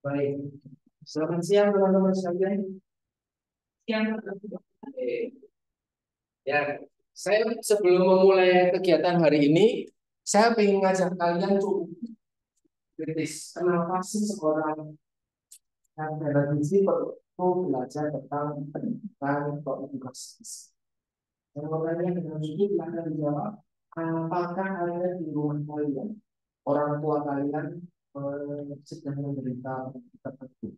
Baik. Selamat siang teman-teman sekalian. Siang. Ya, saya sebelum memulai kegiatan hari ini, saya ingin ngajak kalian untuk kritis. Kenapa sih seorang yang televisi perlu belajar tentang pendidikan komunikasi? Yang pertanyaan dengan jujur akan dijawab, apakah kalian di rumah kalian, orang tua kalian sedang menderita tertentu?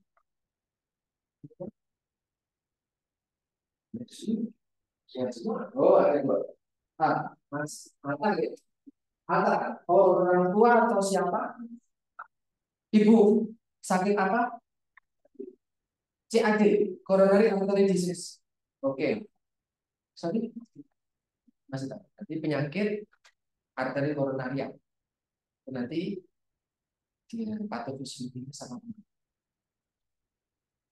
Ya semua. Oh, ada dua. Ah, Mas, Mata gitu. Mata, orang tua atau siapa? Ibu, sakit apa? CAD, coronary artery disease. Oke. Sorry. Masih tak. Nanti penyakit arteri koronaria. Nanti dia patofisiologi sama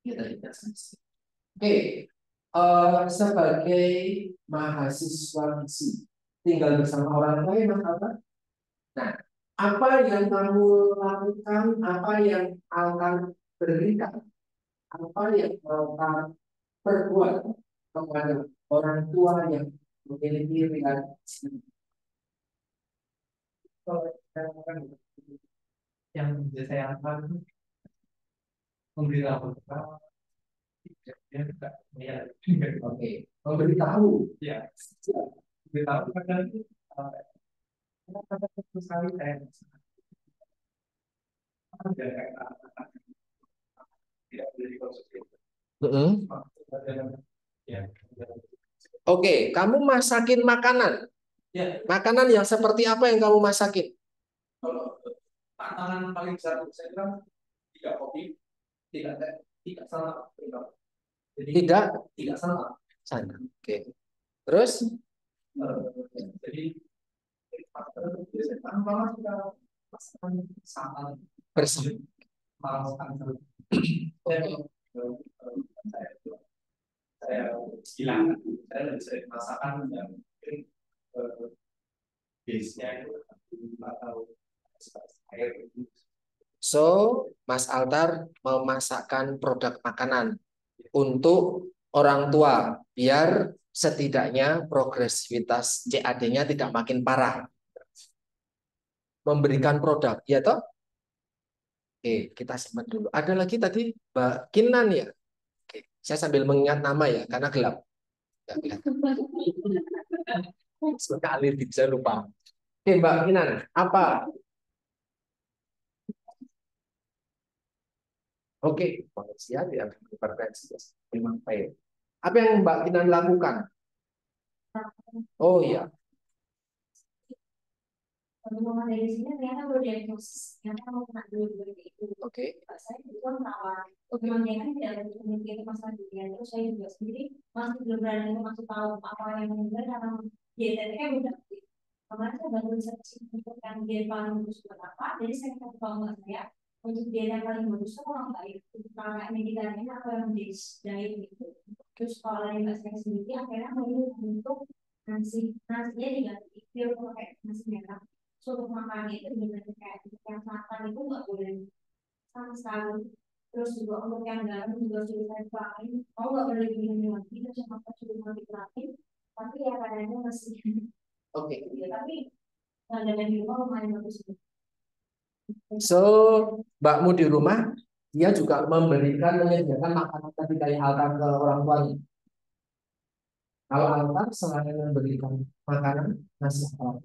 ya dari Oke, uh, sebagai mahasiswa misi tinggal bersama orang tua ya apa? Nah, apa yang kamu lakukan, apa yang akan berikan, apa yang akan perbuat kepada orang tua yang memiliki relasi yang saya lakukan memberitahu dia juga ya oke memberitahu ya memberitahu kadang kadang sekali saya ada tidak boleh dikonsumsi Oke, kamu masakin makanan. Ya. Makanan yang seperti apa yang kamu masakin? Kalau tantangan paling besar saya bilang tidak kopi, tidak teh, tidak salah. Jadi tidak tidak salah. Sana. Oke. Terus? Uh, jadi. Masakan saya saya hilang saya lebih sering masakan yang mungkin uh, base-nya itu atau So, Mas Altar memasakkan produk makanan untuk orang tua biar setidaknya progresivitas CAD-nya tidak makin parah. Memberikan produk, ya toh? Oke, kita simpan dulu. Ada lagi tadi Mbak Kinan ya? Saya sambil mengingat nama ya, karena gelap. Sekali bisa lupa. Oke, Mbak Kinan, apa? Oke, manusia tidak berpreferensi. Memang baik. Apa yang Mbak Kinan lakukan? Oh iya, oke saya juga menawar memang dia kan tidak ada memiliki masalah dia terus saya juga sendiri masih belum berani untuk masuk tahu apa yang benar karena dietetiknya udah kemarin saya baru search untuk yang dia paling bagus buat apa jadi saya nggak saya untuk dia yang paling bagus itu orang baik. Karena ini kita ini apa yang diet gitu. Terus kalau dari mbak saya sendiri akhirnya mau untuk nasi nasinya diganti dia pakai nasi merah. Suruh makan itu benar kayak yang santan itu nggak boleh sama sekali. Terus juga untuk yang garam juga sudah saya kurangin mau nggak boleh diminum lagi terus yang makan sudah mau dikurangin tapi ya kadangnya masih oke. Okay. ya, tapi ada di rumah lumayan bagus so mbakmu di rumah dia juga memberikan menyediakan makanan tadi kayak altar ke orang tuanya. Kalau altar selain memberikan makanan nasi apa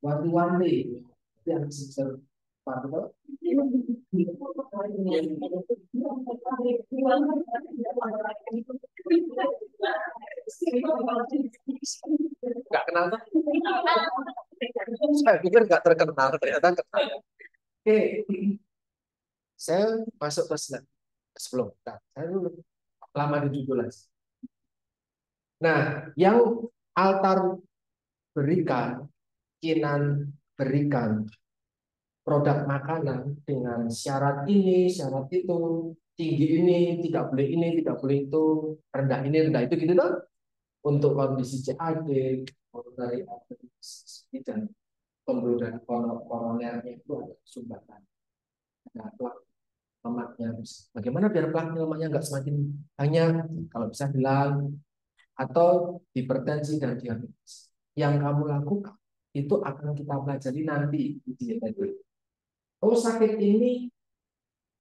Wanti-wanti. Yang sebesar Gak kenal? Saya pikir gak terkenal, ternyata kenal. Oke, saya masuk ke sebelum. Nah, saya dulu lama di 17. Nah, yang altar berikan, kinan berikan produk makanan dengan syarat ini, syarat itu, tinggi ini, tidak boleh ini, tidak boleh itu, rendah ini, rendah itu gitu tuh. untuk kondisi CAD, dari dan pembuluh koronernya itu ada sumbatan. Ada plak lemaknya. Bagaimana biar plak lemaknya nggak semakin banyak? Kalau bisa bilang atau hipertensi dan diabetes. Yang kamu lakukan itu akan kita pelajari nanti di diet Oh sakit ini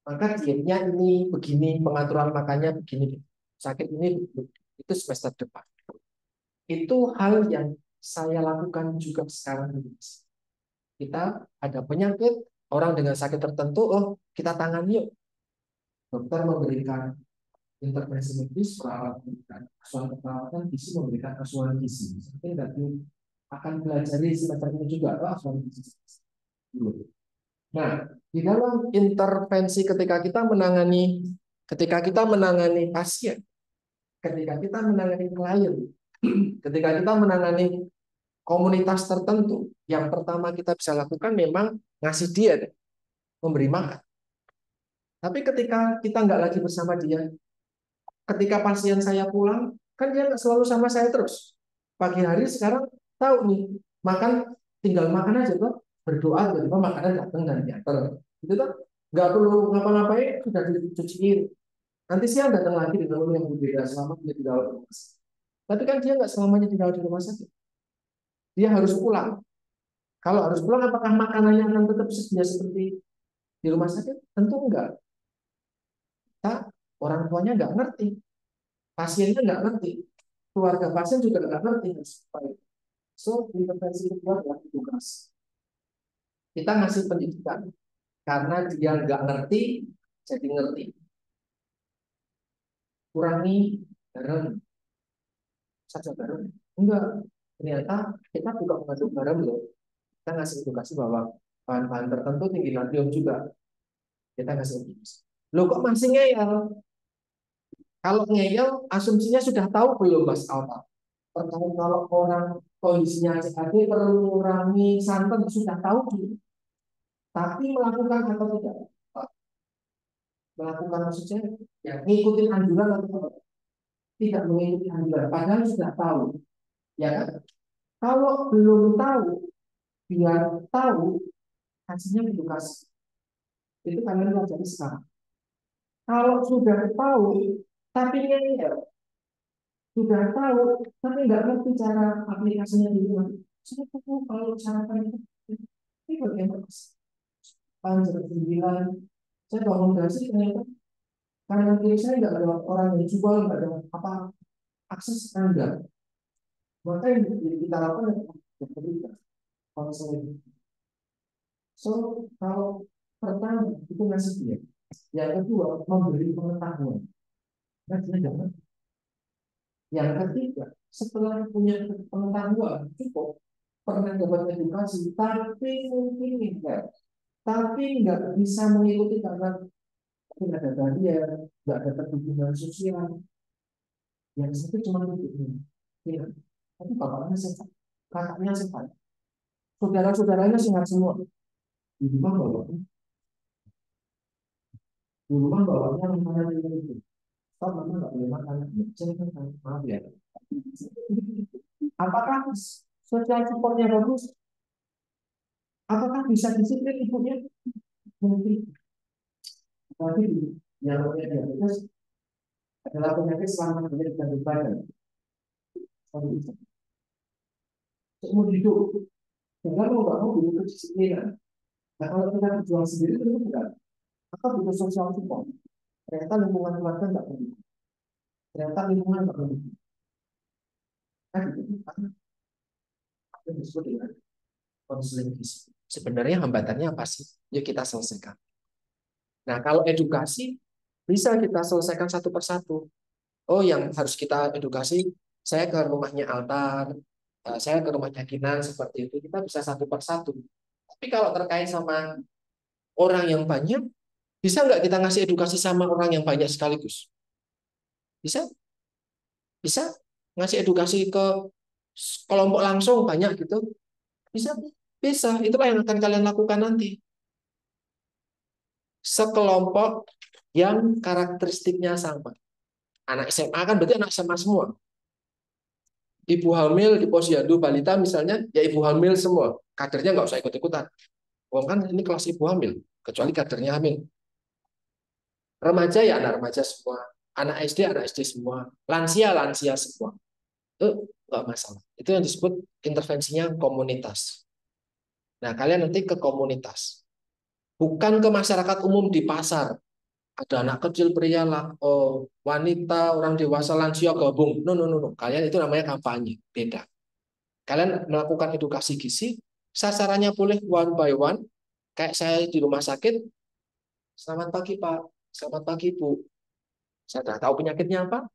maka dietnya ini begini, pengaturan makannya begini. Sakit ini itu semester depan. Itu hal yang saya lakukan juga sekarang ini. Kita ada penyakit, orang dengan sakit tertentu, oh kita tangani yuk. Dokter memberikan intervensi medis, perawat memberikan asuhan perawatan, gizi memberikan asuhan gizi. Nanti akan belajar semester ini juga oh, asuhan gizi. Nah, di dalam intervensi ketika kita menangani ketika kita menangani pasien, ketika kita menangani klien, ketika kita menangani komunitas tertentu, yang pertama kita bisa lakukan memang ngasih dia, memberi makan. Tapi ketika kita nggak lagi bersama dia, ketika pasien saya pulang, kan dia nggak selalu sama saya terus. Pagi hari sekarang tahu nih, makan tinggal makan aja tuh, berdoa tiba-tiba makanan datang dan diantar. Itu tuh nggak perlu ngapa-ngapain sudah dicuciin. Nanti siang datang lagi di dalam yang berbeda selama dia di dalam rumah sakit. Tapi kan dia nggak selamanya tinggal di rumah sakit dia harus pulang. Kalau harus pulang, apakah makanannya akan tetap sedia seperti di rumah sakit? Tentu enggak. Tak, orang tuanya enggak ngerti. Pasiennya enggak ngerti. Keluarga pasien juga enggak ngerti. So, intervensi adalah tugas. Kita ngasih pendidikan. Karena dia enggak ngerti, jadi ngerti. Kurangi garam. Saja garam. Enggak ternyata kita buka mengaduk garam loh. Kita ngasih edukasi bahwa bahan-bahan tertentu tinggi natrium juga. Kita ngasih edukasi. Loh kok masih ngeyel? Kalau ngeyel, asumsinya sudah tahu belum Mas Alta? Pertama kalau orang kondisinya CAD perlu mengurangi santan sudah tahu belum? Tapi melakukan atau tidak? Melakukan maksudnya ya ngikutin anjuran atau tidak mengikuti anjuran. Padahal sudah tahu Ya kan? Kalau belum tahu, biar tahu hasilnya edukasi. Itu kalian pelajari sekarang. Kalau sudah tahu, tapi ngeyel, sudah tahu, tapi nggak ngerti cara aplikasinya di rumah. Saya tahu kalau cara itu, ini bagaimana? Panjang sembilan, saya bangun dari ternyata. Karena diri saya nggak ada orang yang jual, nggak ada apa akses anda maka yang kita lakukan ketiga konseling so kalau pertama itu ngasih dia. Yang kedua memberi pengetahuan. Nah jangan yang ketiga setelah punya pengetahuan cukup. Pernah dapat edukasi tapi mungkin enggak tapi nggak bisa mengikuti karena mungkin ada barrier nggak ada perhubungan sosial yang satu cuma itu ya tapi bapaknya sehat, kakaknya sehat, saudara-saudaranya sehat semua. Di rumah bapaknya, di rumah bapaknya makanan itu. Pak, mama nggak boleh makan. Kan maaf ya. Apakah sosial supportnya bagus? Apakah bisa disiplin ibunya? Mungkin. Tapi yang namanya diabetes adalah penyakit selama dia tidak berbadan. Seumur hidup. Sehingga mau nggak mau butuh kedisiplinan. Nah kalau kita berjuang sendiri itu berat. Maka butuh sosial support. Ternyata lingkungan keluarga nggak perlu. Ternyata lingkungan nggak perlu. Kan itu kan yang disebut dengan konseling Sebenarnya hambatannya apa sih? Yuk kita selesaikan. Nah, kalau edukasi bisa kita selesaikan satu persatu. Oh, yang harus kita edukasi saya ke rumahnya Altar, eh, saya ke rumahnya Kinan seperti itu, kita bisa satu persatu. Tapi kalau terkait sama orang yang banyak, bisa nggak kita ngasih edukasi sama orang yang banyak sekaligus? Bisa? Bisa? Ngasih edukasi ke kelompok langsung banyak gitu? Bisa? Bisa. Itulah yang akan kalian lakukan nanti. Sekelompok yang karakteristiknya sama. Anak SMA kan berarti anak SMA semua. ibu hamil di posyandu balita misalnya, ya ibu hamil semua. Kadernya nggak usah ikut-ikutan. Wong kan ini kelas ibu hamil, kecuali kadernya hamil. Remaja ya anak remaja semua, anak SD anak SD semua, lansia lansia semua. Itu nggak masalah. Itu yang disebut intervensinya komunitas. Nah, kalian nanti ke komunitas. Bukan ke masyarakat umum di pasar. Ada anak kecil, pria, oh, wanita, orang dewasa, lansia gabung. No, no, no, no. Kalian itu namanya kampanye. Beda. Kalian melakukan edukasi gizi, sasarannya boleh one by one. Kayak saya di rumah sakit, selamat pagi Pak, selamat pagi Bu. Saya sudah tahu penyakitnya apa,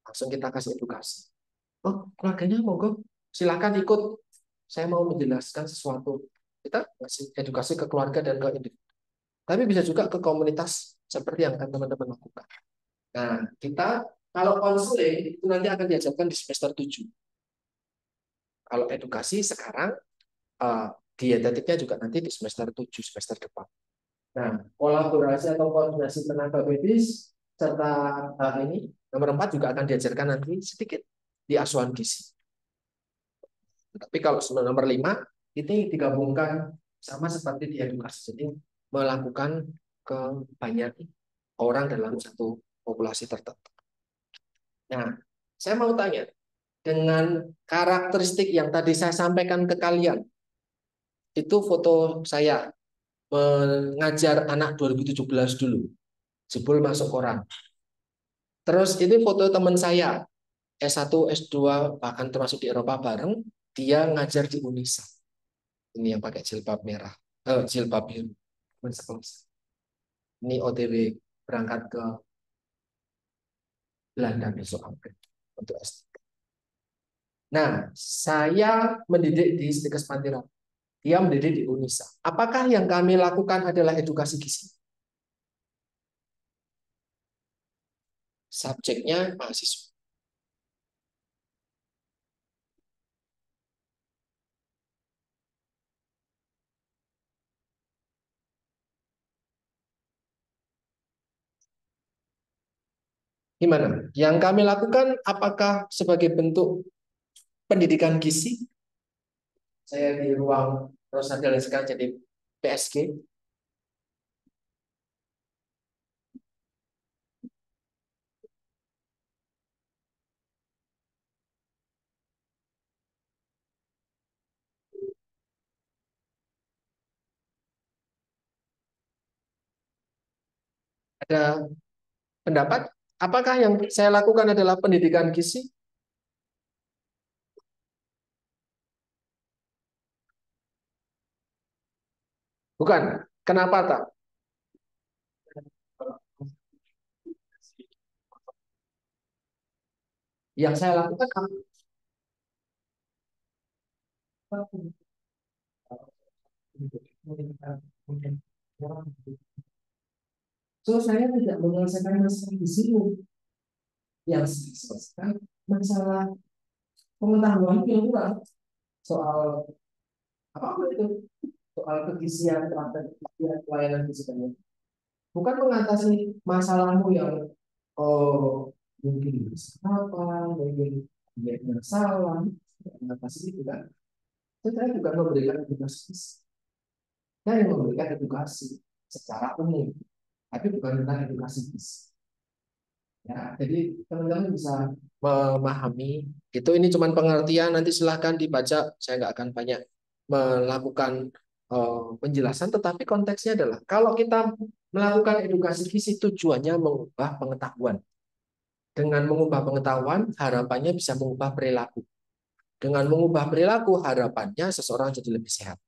langsung kita kasih edukasi. Oh, keluarganya monggo, silakan ikut. Saya mau menjelaskan sesuatu. Kita kasih edukasi ke keluarga dan ke individu. Tapi bisa juga ke komunitas seperti yang akan teman-teman lakukan. Nah, kita kalau konseling itu nanti akan diajarkan di semester 7. Kalau edukasi sekarang uh, dietetiknya juga nanti di semester 7 semester depan. Nah, kolaborasi atau koordinasi tenaga medis serta uh, ini nomor 4 juga akan diajarkan nanti sedikit di asuhan gizi. Tapi kalau nomor 5 ini digabungkan sama seperti di edukasi. Jadi melakukan ke banyak orang dalam satu populasi tertentu. Nah, saya mau tanya, dengan karakteristik yang tadi saya sampaikan ke kalian, itu foto saya mengajar anak 2017 dulu. Jebul masuk koran. Terus ini foto teman saya, S1, S2, bahkan termasuk di Eropa bareng, dia ngajar di Unisa. Ini yang pakai jilbab merah, eh, jilbab biru. Ini OTW berangkat ke Belanda besok untuk S3. Nah, saya mendidik di Stikes Pantira. Dia mendidik di Unisa. Apakah yang kami lakukan adalah edukasi gizi? Subjeknya mahasiswa. Gimana? Yang kami lakukan apakah sebagai bentuk pendidikan gizi? Saya di ruang Rosadel sekarang jadi PSG. Ada pendapat? Apakah yang saya lakukan adalah pendidikan gizi? Bukan. Kenapa tak? Yang saya lakukan So saya tidak menyelesaikan masalah di sini. Yang selesaikan masalah pengetahuan yang kurang soal apa itu soal kegizian, praktek kegizian, pelayanan kegizian. Bukan mengatasi masalahmu yang oh mungkin apa, mungkin dia salah, mengatasi itu kan. Saya juga memberikan edukasi. Saya memberikan edukasi secara umum, tapi bukan tentang edukasi bis. Ya, jadi teman-teman bisa memahami itu ini cuma pengertian nanti silahkan dibaca saya nggak akan banyak melakukan Eh, penjelasan, tetapi konteksnya adalah kalau kita melakukan edukasi gizi tujuannya mengubah pengetahuan. Dengan mengubah pengetahuan, harapannya bisa mengubah perilaku. Dengan mengubah perilaku, harapannya seseorang jadi lebih sehat.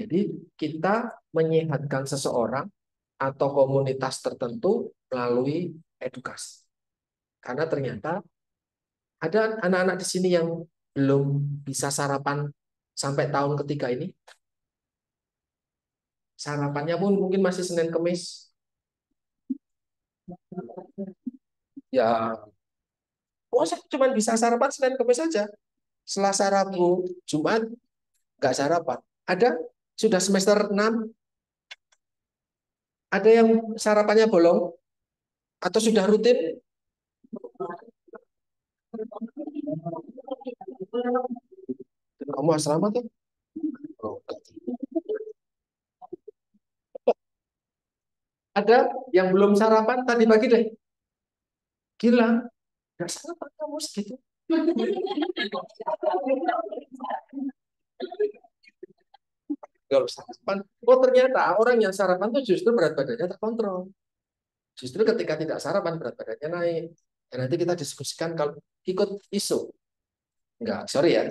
Jadi kita menyehatkan seseorang atau komunitas tertentu melalui edukasi. Karena ternyata ada anak-anak di sini yang belum bisa sarapan sampai tahun ketiga ini. Sarapannya pun mungkin masih Senin Kemis. Ya, oh cuma bisa sarapan Senin Kemis saja. Selasa, Rabu, Jumat nggak sarapan. Ada sudah semester 6 ada yang sarapannya bolong atau sudah rutin? Kamu asrama tuh? Oh, Ada yang belum sarapan tadi pagi deh. Gila, nggak sarapan kamu segitu. Kalau sarapan, oh ternyata orang yang sarapan tuh justru berat badannya terkontrol. Justru ketika tidak sarapan berat badannya naik. Dan nanti kita diskusikan kalau ikut isu. Enggak, sorry ya.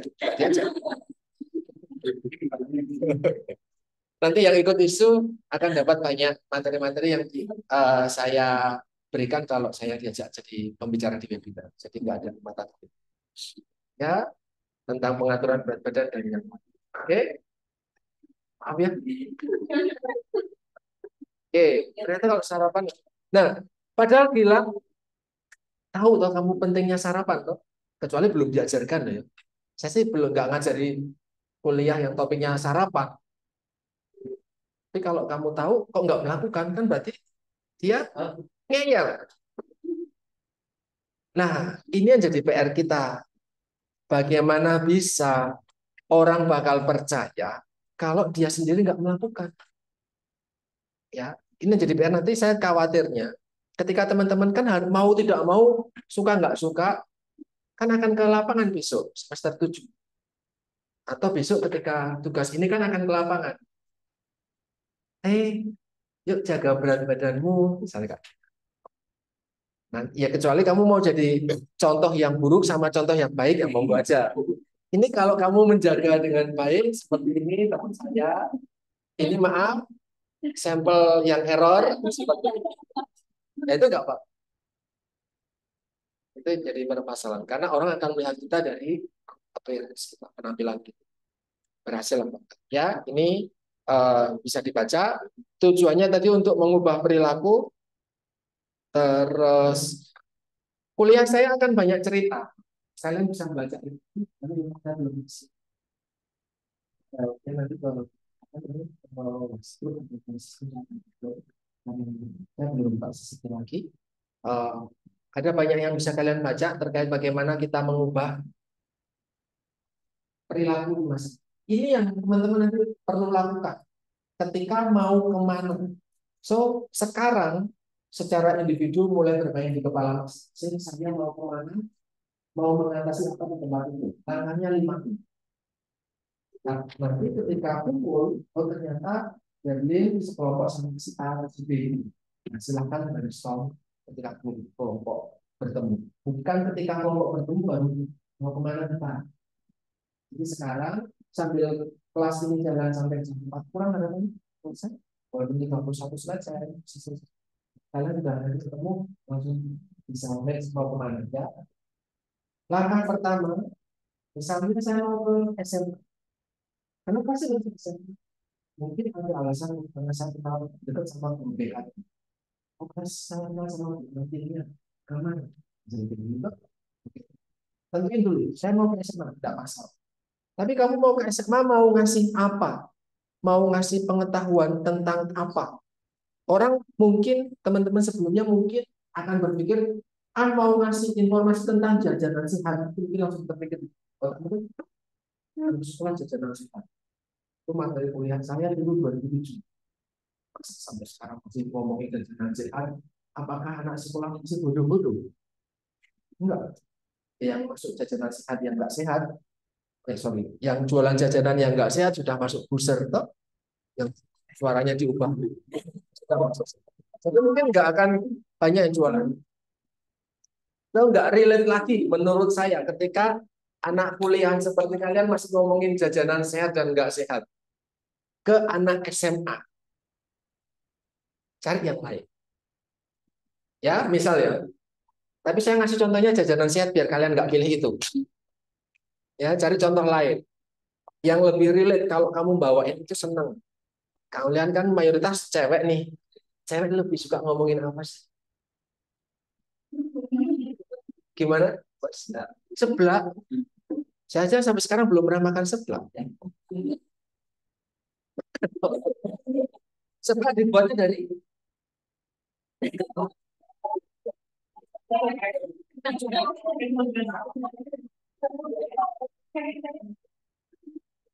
Nanti yang ikut isu akan dapat banyak materi-materi yang uh, saya berikan kalau saya diajak jadi pembicara di webinar. Jadi enggak ada mata Ya, tentang pengaturan berat badan dan yang Oke. Maaf ya. Oke, ternyata kalau sarapan. Nah, padahal bilang tahu toh kamu pentingnya sarapan toh, kecuali belum diajarkan ya. Saya sih belum nggak ngajari kuliah yang topiknya sarapan. Tapi kalau kamu tahu kok nggak melakukan kan berarti dia ngeyel. Nah, ini yang jadi PR kita. Bagaimana bisa orang bakal percaya kalau dia sendiri nggak melakukan? Ya, ini jadi PR. Nanti saya khawatirnya ketika teman-teman kan mau tidak mau suka nggak suka kan akan ke lapangan besok semester 7 atau besok ketika tugas ini kan akan ke lapangan. Eh yuk jaga berat badanmu misalnya kak nah ya kecuali kamu mau jadi contoh yang buruk sama contoh yang baik yang monggo aja ini kalau kamu menjaga dengan baik seperti ini teman saya ini maaf sampel yang error seperti. Ya itu enggak Pak. Itu jadi permasalahan karena orang akan melihat kita dari apa yang kita penampilan kita. Berhasil. Ya, ini uh, bisa dibaca. Tujuannya tadi untuk mengubah perilaku. Terus kuliah saya akan banyak cerita. Kalian bisa baca itu. Nanti kita belum bisa. Oke, nanti kalau saya belum sisi lagi. Uh, ada banyak yang bisa kalian baca terkait bagaimana kita mengubah perilaku mas. Ini yang teman-teman nanti perlu lakukan ketika mau ke mana. So sekarang secara individu mulai bermain di kepala mas. Saya mau ke mana, mau mengatasi apa di tempat itu. Tangannya lima. Nah, nanti ketika kumpul, oh ternyata Berlin sekelompok sama si A, si B. Nah, silahkan brainstorm ketika kelompok bertemu. Bukan ketika kelompok bertemu baru mau ke mana kita. Jadi sekarang sambil kelas ini jalan sampai jam 4 kurang ada lagi selesai. Walaupun 31 selesai, kalian sudah nanti ketemu langsung bisa next mau ke mana ya. Langkah pertama, misalnya saya mau ke SMA. Kenapa sih harus ke SMA? Mungkin ada alasan karena saya kenal dekat sama pembelaan. Oh, sama sama pentingnya karena jadi juga. Tentuin dulu, saya mau ke SMA, tidak masalah. Tapi kamu mau ke SMA mau ngasih apa? Mau ngasih pengetahuan tentang apa? Orang mungkin teman-teman sebelumnya mungkin akan berpikir ah mau ngasih informasi tentang jajanan sehat, mungkin langsung terpikir oh, harus sekolah jajanan sehat. Itu materi kuliah saya dulu 2007 sampai sekarang masih ngomongin jajanan sehat apakah anak sekolah masih bodoh-bodoh? Enggak. Yang masuk jajanan sehat yang enggak sehat eh sorry yang jualan jajanan yang enggak sehat sudah masuk booster toh? Yang suaranya diubah. Sudah masuk jadi mungkin enggak akan banyak yang jualan Nah, enggak relate lagi menurut saya ketika anak kuliah seperti kalian masih ngomongin jajanan sehat dan enggak sehat ke anak SMA. Cari yang lain. Ya, misalnya. Tapi saya ngasih contohnya jajanan sehat biar kalian nggak pilih itu. Ya, cari contoh lain. Yang lebih relate kalau kamu bawain itu seneng. Kalian kan mayoritas cewek nih. Cewek lebih suka ngomongin apa sih? Gimana? Sebelah. Saya aja sampai sekarang belum pernah makan sebelah. Sebenarnya dibuatnya dari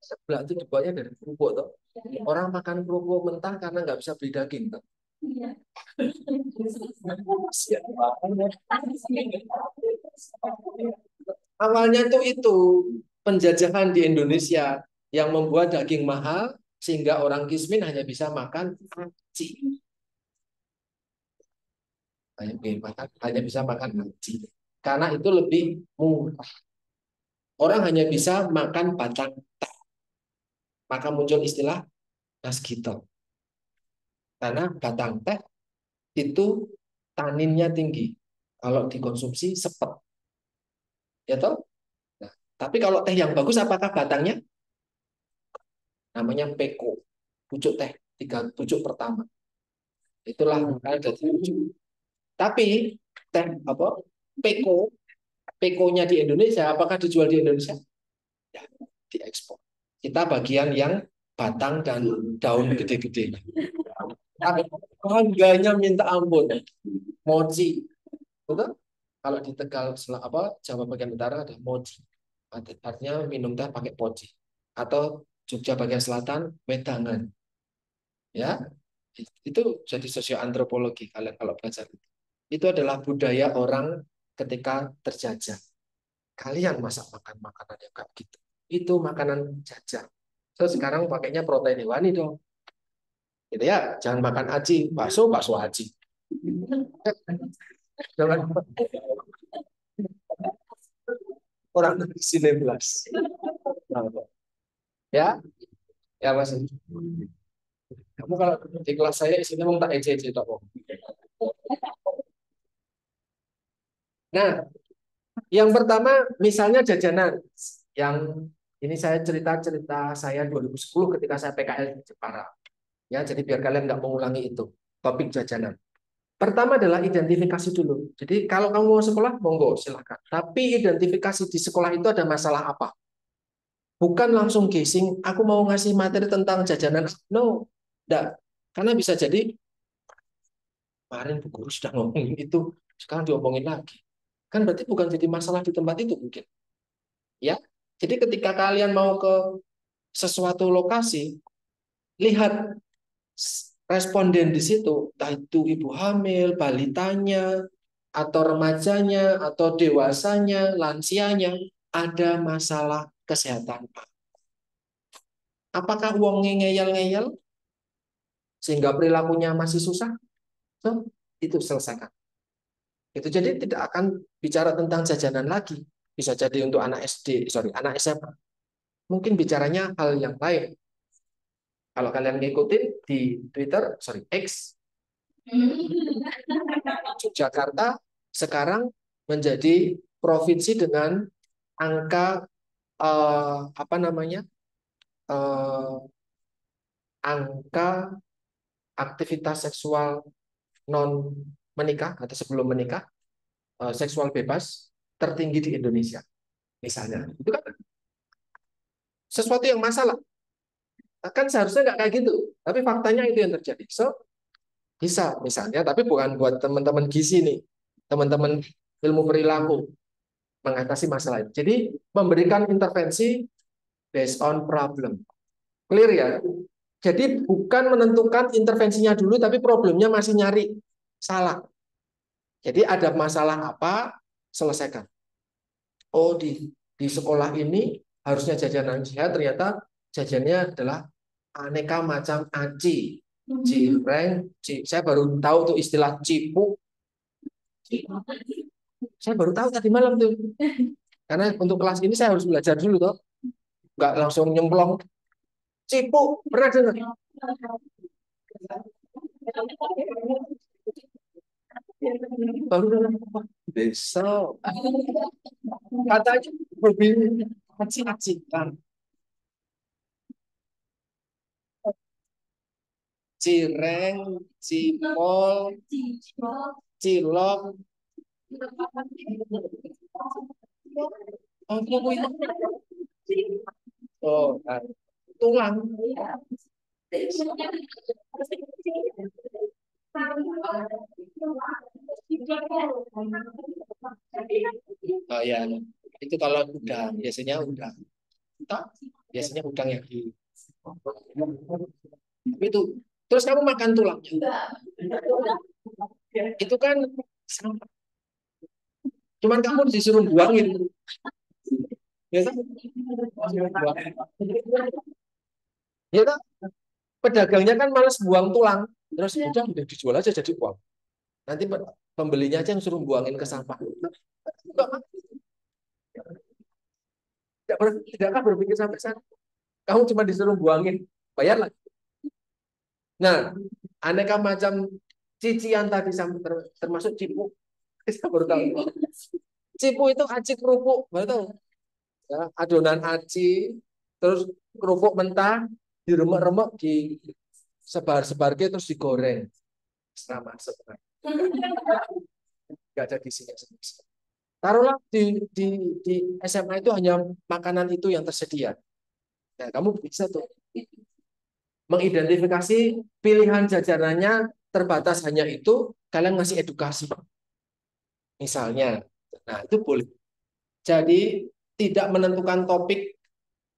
Sebelah itu dibuatnya dari kerupuk toh. Orang makan kerupuk mentah karena nggak bisa beli daging toh. Awalnya tuh itu penjajahan di Indonesia yang membuat daging mahal sehingga orang Kismin hanya bisa makan aci. Hanya, bisa makan aci. Karena itu lebih murah. Orang hanya bisa makan batang teh. Maka muncul istilah nasgito. Karena batang teh itu taninnya tinggi. Kalau dikonsumsi sepet. Ya toh? Nah, tapi kalau teh yang bagus apakah batangnya? Namanya peko. Pucuk teh, tiga pucuk pertama. Itulah ada pucuk. Tapi teh apa? Peko Peko-nya di Indonesia, apakah dijual di Indonesia? Ya, diekspor. Kita bagian yang batang dan daun gede-gede. Harganya minta ampun. Mochi. Betul? Kalau di Tegal apa Jawa bagian utara ada mochi. Artinya minum teh pakai poci. Atau Jogja bagian selatan wedangan. Ya. Itu jadi sosioantropologi kalian kalau belajar itu. Itu adalah budaya orang ketika terjajah. Kalian masak makan makanan yang kayak gitu. Itu makanan jajah. So sekarang pakainya protein hewani dong. Gitu ya, jangan makan aci, bakso, bakso aci. Jangan orang sini belas. Ya, ya mas. Kamu kalau di kelas saya isinya mau tak ece ece tak Nah, yang pertama misalnya jajanan yang ini saya cerita-cerita saya 2010 ketika saya PKL di Jepara. Ya, jadi biar kalian nggak mengulangi itu topik jajanan. Pertama adalah identifikasi dulu. Jadi kalau kamu mau sekolah, monggo silahkan. Tapi identifikasi di sekolah itu ada masalah apa? Bukan langsung guessing, aku mau ngasih materi tentang jajanan. No, enggak. Karena bisa jadi, kemarin Bu Guru sudah ngomongin itu, sekarang diomongin lagi. Kan berarti bukan jadi masalah di tempat itu mungkin. Ya. Jadi ketika kalian mau ke sesuatu lokasi, lihat responden di situ, entah itu ibu hamil, balitanya, atau remajanya, atau dewasanya, lansianya, ada masalah kesehatan. Apakah uangnya ngeyel-ngeyel? Sehingga perilakunya masih susah? So, itu selesaikan. Itu jadi tidak akan bicara tentang jajanan lagi. Bisa jadi untuk anak SD, sorry, anak SMA. Mungkin bicaranya hal yang lain. Kalau kalian ngikutin di Twitter, sorry, X, Jakarta sekarang menjadi provinsi dengan angka eh, apa namanya eh, angka aktivitas seksual non menikah atau sebelum menikah eh, seksual bebas tertinggi di Indonesia misalnya. Itu kan sesuatu yang masalah kan seharusnya nggak kayak gitu. Tapi faktanya itu yang terjadi. So bisa misalnya tapi bukan buat teman-teman gizi nih. Teman-teman ilmu perilaku mengatasi masalah itu jadi memberikan intervensi based on problem. Clear ya? Jadi bukan menentukan intervensinya dulu tapi problemnya masih nyari Salah. Jadi ada masalah apa, selesaikan. Oh, di di sekolah ini harusnya jajanan sehat, ternyata jajannya adalah aneka macam aci, cireng, saya baru tahu tuh istilah cipu. Saya baru tahu tadi malam tuh. Karena untuk kelas ini saya harus belajar dulu tuh. Enggak langsung nyemplong. Cipu, pernah dengar? baru besok katanya lebih acik-acikan cireng cipol cilok oh nah. tulang Oh ya, itu kalau udah biasanya udah tak? Biasanya udang yang di itu. Terus kamu makan tulangnya. Itu kan sampah. Cuman kamu disuruh buangin. Ya kan? Ya kan? Pedagangnya kan males buang tulang. Terus udah udah dijual aja jadi uang. Nanti pembelinya aja yang suruh buangin ke sampah. Tidak, tidakkah berpikir sampai sana? Kamu cuma disuruh buangin, bayar lagi. Nah, aneka macam cician tadi termasuk cipu. Kita baru tahu. Cipu itu aci kerupuk, baru tahu. Ya, adonan aci, terus kerupuk mentah, diremek-remek, di sebar-sebar terus digoreng. Setengah masuk. Gak ada gizinya sama Taruhlah di, di, di SMA itu hanya makanan itu yang tersedia. Nah, kamu bisa tuh mengidentifikasi pilihan jajanannya terbatas hanya itu, kalian ngasih edukasi. Misalnya, nah itu boleh. Jadi tidak menentukan topik,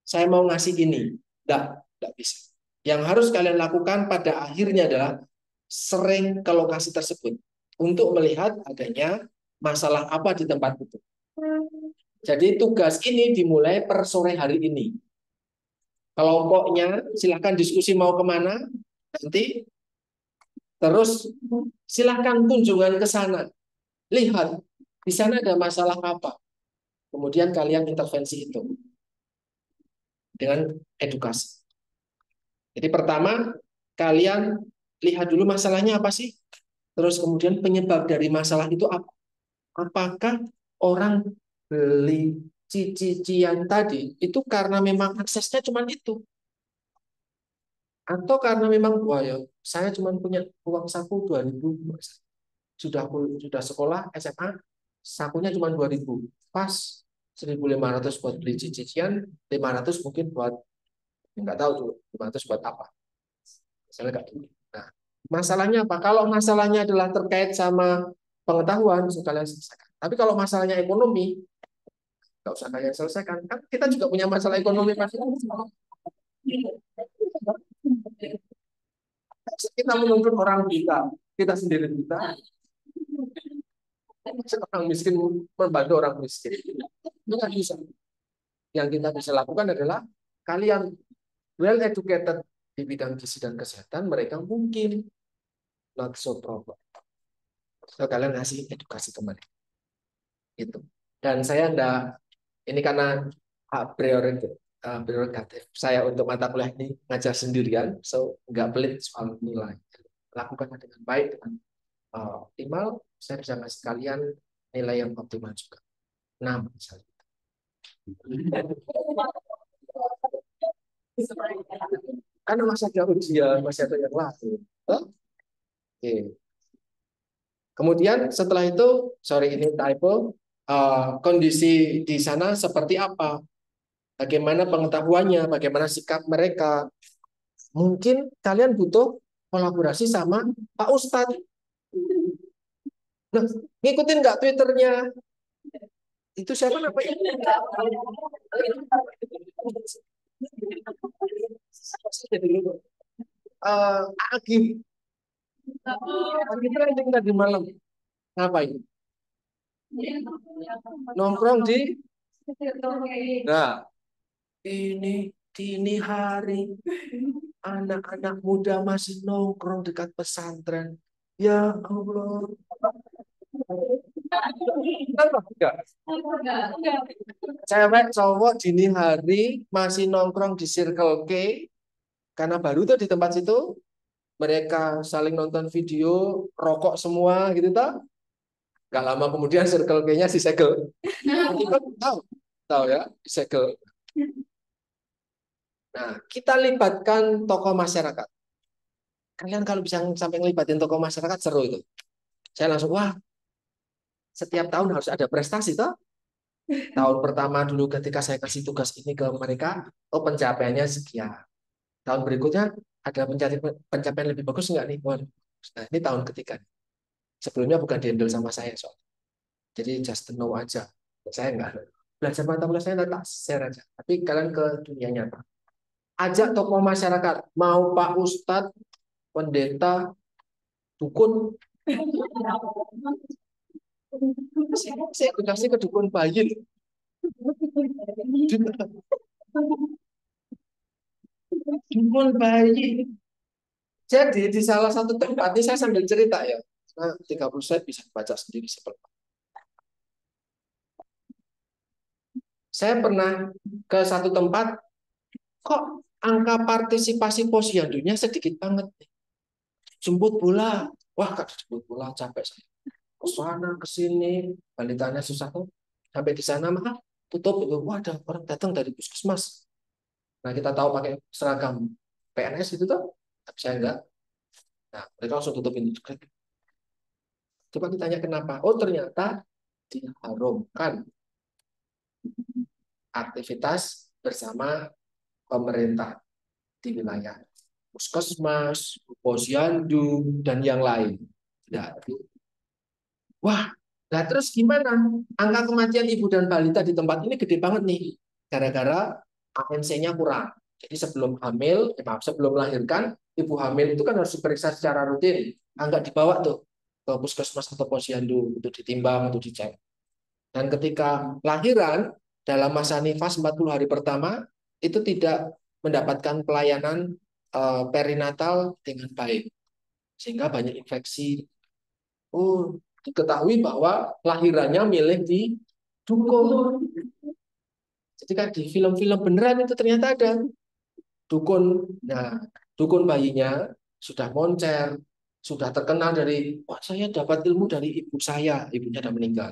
saya mau ngasih ini. Tidak, tidak bisa. Yang harus kalian lakukan pada akhirnya adalah sering ke lokasi tersebut untuk melihat adanya masalah apa di tempat itu. Jadi tugas ini dimulai per sore hari ini. Kelompoknya silahkan diskusi mau ke mana nanti. Terus silahkan kunjungan ke sana. Lihat di sana ada masalah apa. Kemudian kalian intervensi itu dengan edukasi. Jadi pertama kalian lihat dulu masalahnya apa sih. Terus kemudian penyebab dari masalah itu apa apakah orang beli cician tadi itu karena memang aksesnya cuma itu. Atau karena memang wah ya saya cuma punya uang saku 2000 sudah sudah sekolah SMA sakunya cuma 2000 pas 1500 buat beli cician 500 mungkin buat nggak tahu tuh 500 buat apa. Misalnya kayak gitu. Nah masalahnya apa? Kalau masalahnya adalah terkait sama pengetahuan sekalian selesaikan. Tapi kalau masalahnya ekonomi, nggak usah kalian selesaikan. Kan kita juga punya masalah ekonomi pasti. Kita menuntut orang kita, kita sendiri kita. Orang miskin membantu orang miskin. Itu nggak bisa. Yang kita bisa lakukan adalah kalian well educated di bidang gizi dan kesehatan, mereka mungkin not so problem so kalian ngasih edukasi ke itu dan saya enggak ini karena hak prerogatif uh, prerogatif saya untuk mata kuliah ini ngajar sendirian so nggak pelit soal nilai. Lakukan dengan baik dengan uh, optimal saya bisa ngasih kalian nilai yang optimal juga. Nah misalnya. Karena masih ada ujian masih ada yang lain. Oke. Okay. Kemudian setelah itu, sorry ini typo, uh, kondisi di sana seperti apa? Bagaimana pengetahuannya, bagaimana sikap mereka. Mungkin kalian butuh kolaborasi sama Pak Ustadz. Nah, ngikutin nggak Twitternya? Itu siapa namanya? Uh, Agim kita training tadi malam. Ngapain? Nongkrong di Nah, ini dini hari anak-anak muda masih nongkrong dekat pesantren. Ya Allah. Cewek cowok dini hari masih nongkrong di Circle K karena baru tuh di tempat situ mereka saling nonton video, rokok semua gitu tak? Gak lama kemudian circle K-nya si segel. tahu, tahu ya, segel. Nah, kita libatkan tokoh masyarakat. Kalian kalau bisa sampai ngelibatin tokoh masyarakat seru itu. Saya langsung wah, setiap tahun harus ada prestasi toh. Tahun pertama dulu ketika saya kasih tugas ini ke mereka, oh pencapaiannya sekian. Tahun berikutnya ada pencapaian, pencapaian lebih bagus enggak nih? Nah, ini tahun ketiga. Sebelumnya bukan dihandle sama saya soal. Jadi just know aja. Saya enggak. belajar mata kuliah saya tak share aja. Tapi kalian ke dunia nyata. Ajak tokoh masyarakat, mau Pak Ustadz, pendeta, dukun, saya kasih ke dukun bayi. Dukun bayi. Jadi di salah satu tempat ini saya sambil cerita ya. Nah, 30 saya bisa baca sendiri seperti Saya pernah ke satu tempat, kok angka partisipasi posyandunya sedikit banget. Jemput bola, wah kak jemput bola capek saya. Ke sana, ke sini, balitanya susah tuh. Sampai di sana mah tutup wah ada orang datang dari puskesmas. Nah kita tahu pakai seragam PNS itu tuh, tapi saya enggak. Nah mereka langsung tutup ini. Coba kita tanya kenapa? Oh ternyata diharumkan aktivitas bersama pemerintah di wilayah puskesmas, posyandu, dan yang lain. Nah, wah, nah terus gimana? Angka kematian ibu dan balita di tempat ini gede banget nih, gara-gara ANC-nya kurang. Jadi sebelum hamil, eh, maaf, sebelum melahirkan, ibu hamil itu kan harus diperiksa secara rutin. Enggak dibawa tuh ke puskesmas atau posyandu untuk ditimbang, untuk dicek. Dan ketika lahiran, dalam masa nifas 40 hari pertama itu tidak mendapatkan pelayanan uh, perinatal dengan baik sehingga banyak infeksi. Oh, diketahui bahwa lahirannya milih di dukun. Jadi kan di film-film beneran itu ternyata ada dukun. Nah, dukun bayinya sudah moncer, sudah terkenal dari wah saya dapat ilmu dari ibu saya, ibunya sudah meninggal.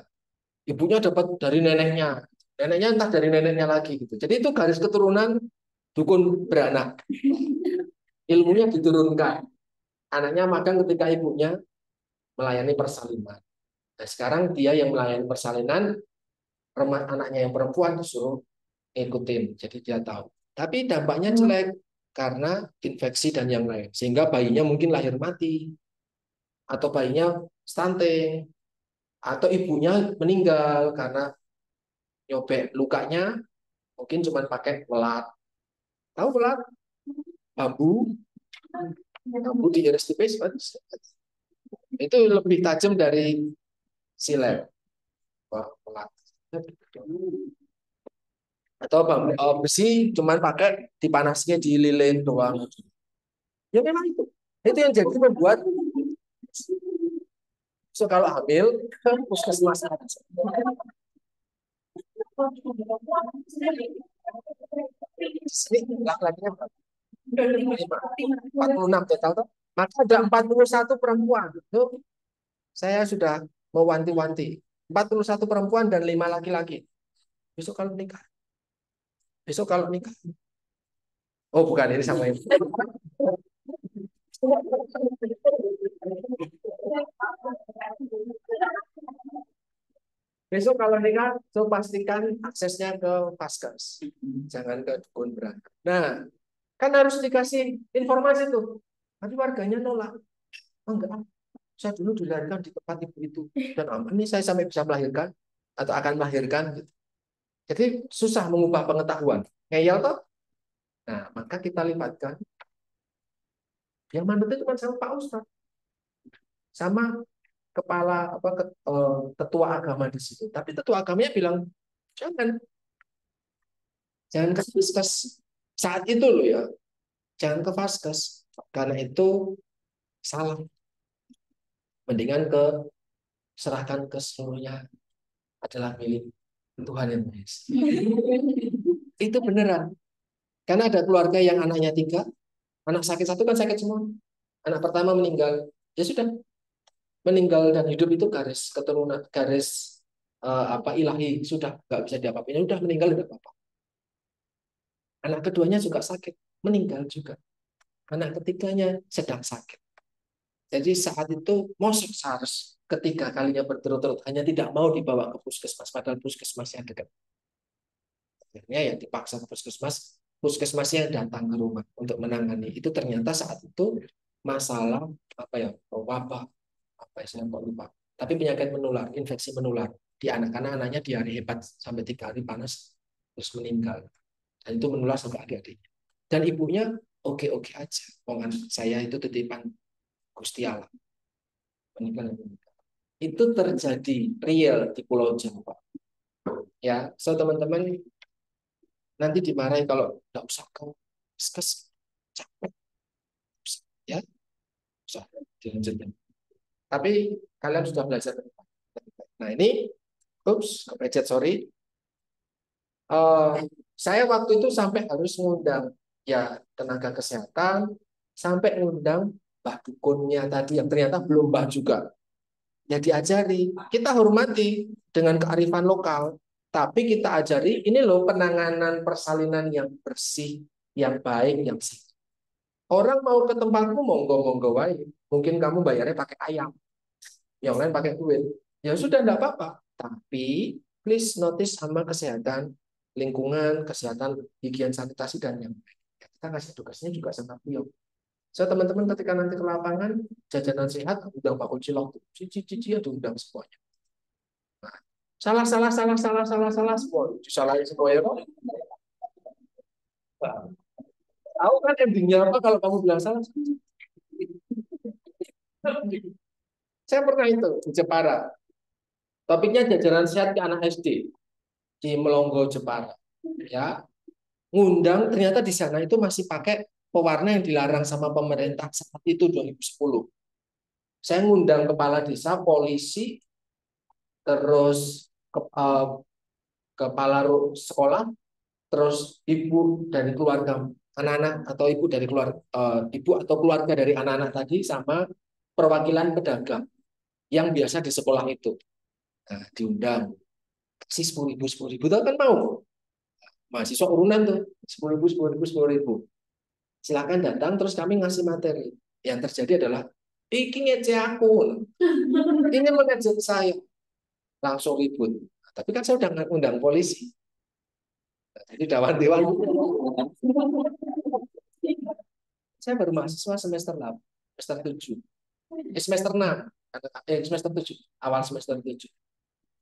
Ibunya dapat dari neneknya, neneknya entah dari neneknya lagi gitu. Jadi itu garis keturunan dukun beranak. Ilmunya diturunkan. Anaknya makan ketika ibunya melayani persalinan. Nah, sekarang dia yang melayani persalinan, remah anaknya yang perempuan disuruh ikutin. Jadi dia tahu. Tapi dampaknya jelek karena infeksi dan yang lain. Sehingga bayinya mungkin lahir mati. Atau bayinya stunting. Atau ibunya meninggal karena nyobek lukanya mungkin cuma pakai pelat. Tahu pelat? Bambu. Bambu di tipis itu lebih tajam dari silet. Pelat. Atau bambu oh, besi cuma pakai dipanasnya di lilin doang. Ya memang itu. Itu yang jadi membuat So kalau hamil, puskesmas ini laki-lakinya berapa? 46 total tuh. Maka ada 41 perempuan. Itu saya sudah mewanti-wanti. 41 perempuan dan 5 laki-laki. Besok kalau nikah. Besok kalau nikah. Oh, bukan ini sama ini. Besok kalau nikah, so pastikan aksesnya ke Paskes. Jangan ke dukun beranak. Nah, kan harus dikasih informasi tuh. Tapi warganya nolak. Oh, enggak, saya dulu dilahirkan di tempat ibu itu. Dan aman nih saya sampai bisa melahirkan. Atau akan melahirkan. Jadi susah mengubah pengetahuan. Ngeyel toh? Nah, maka kita libatkan. Yang manut itu cuma sama Pak Ustadz. Sama kepala apa eh, ketua agama di situ. Tapi ketua agamanya bilang jangan jangan ke vaskes saat itu loh ya. Jangan ke vaskes karena itu salah. Mendingan ke serahkan ke seluruhnya adalah milik Tuhan yang Maha Itu beneran. Karena ada keluarga yang anaknya tiga, anak sakit satu kan sakit semua. Anak pertama meninggal, ya sudah meninggal dan hidup itu garis keturunan garis uh, apa ilahi. Sudah nggak bisa diapa-apain. Udah meninggal tidak apa-apa. Anak keduanya juga sakit. Meninggal juga. Anak ketiganya sedang sakit. Jadi saat itu Mosek harus ketiga kalinya berturut-turut. Hanya tidak mau dibawa ke puskesmas padahal puskesmas yang dekat. Akhirnya ya dipaksa ke puskesmas. Puskesmasnya datang ke rumah untuk menangani. Itu ternyata saat itu masalah apa ya wabah saya kok lupa. Tapi penyakit menular, infeksi menular di anak karena anaknya di hari hebat sampai tiga hari panas terus meninggal. Dan itu menular sampai adik-adiknya. Dan ibunya oke-oke aja. Wong saya itu titipan Gusti Allah. Meninggal itu terjadi real di Pulau Jawa. Ya so teman-teman nanti dimarahi kalau nggak usah kau kes capek. Ya usah dilanjutkan tapi kalian sudah belajar nah ini Ups, kepecet, sorry. Uh, saya waktu itu sampai harus ngundang ya tenaga kesehatan, sampai ngundang Mbah Dukunnya tadi yang ternyata belum Mbah juga. Ya diajari, kita hormati dengan kearifan lokal, tapi kita ajari ini loh penanganan persalinan yang bersih, yang baik, yang sih. Orang mau ke tempatmu monggo-monggo wae. Mungkin kamu bayarnya pakai ayam. Yang lain pakai duit. Ya sudah enggak apa-apa. Tapi please notice sama kesehatan lingkungan, kesehatan higien sanitasi dan yang lain. Kita ngasih tugasnya juga sama beliau. So teman-teman ketika nanti ke lapangan jajanan sehat undang Pak Cilok, cici cici ada undang semuanya. Nah, salah salah salah salah salah salah semua, disalahin semua ya. Nah, tahu kan endingnya apa kalau kamu bilang salah? Saya pernah itu di Jepara. Topiknya jajaran sehat ke anak SD di Melonggo Jepara. Ya, ngundang ternyata di sana itu masih pakai pewarna yang dilarang sama pemerintah saat itu 2010. Saya ngundang kepala desa, polisi, terus ke, uh, kepala sekolah, terus ibu dari keluarga anak-anak atau ibu dari keluarga uh, ibu atau keluarga dari anak-anak tadi sama perwakilan pedagang yang biasa di sekolah itu. Nah, diundang. Kasih sepuluh ribu sepuluh ribu tahu kan mau? Mahasiswa urunan tuh sepuluh ribu sepuluh ribu sepuluh ribu. Silakan datang terus kami ngasih materi. Yang terjadi adalah bikin ngece aku. Ingin mengejek saya. Langsung ribut. Tapi kan saya udah undang polisi. Nah, jadi dawan dewan saya baru mahasiswa semester 8 semester 7 eh, semester 6 eh, semester 7 awal semester 7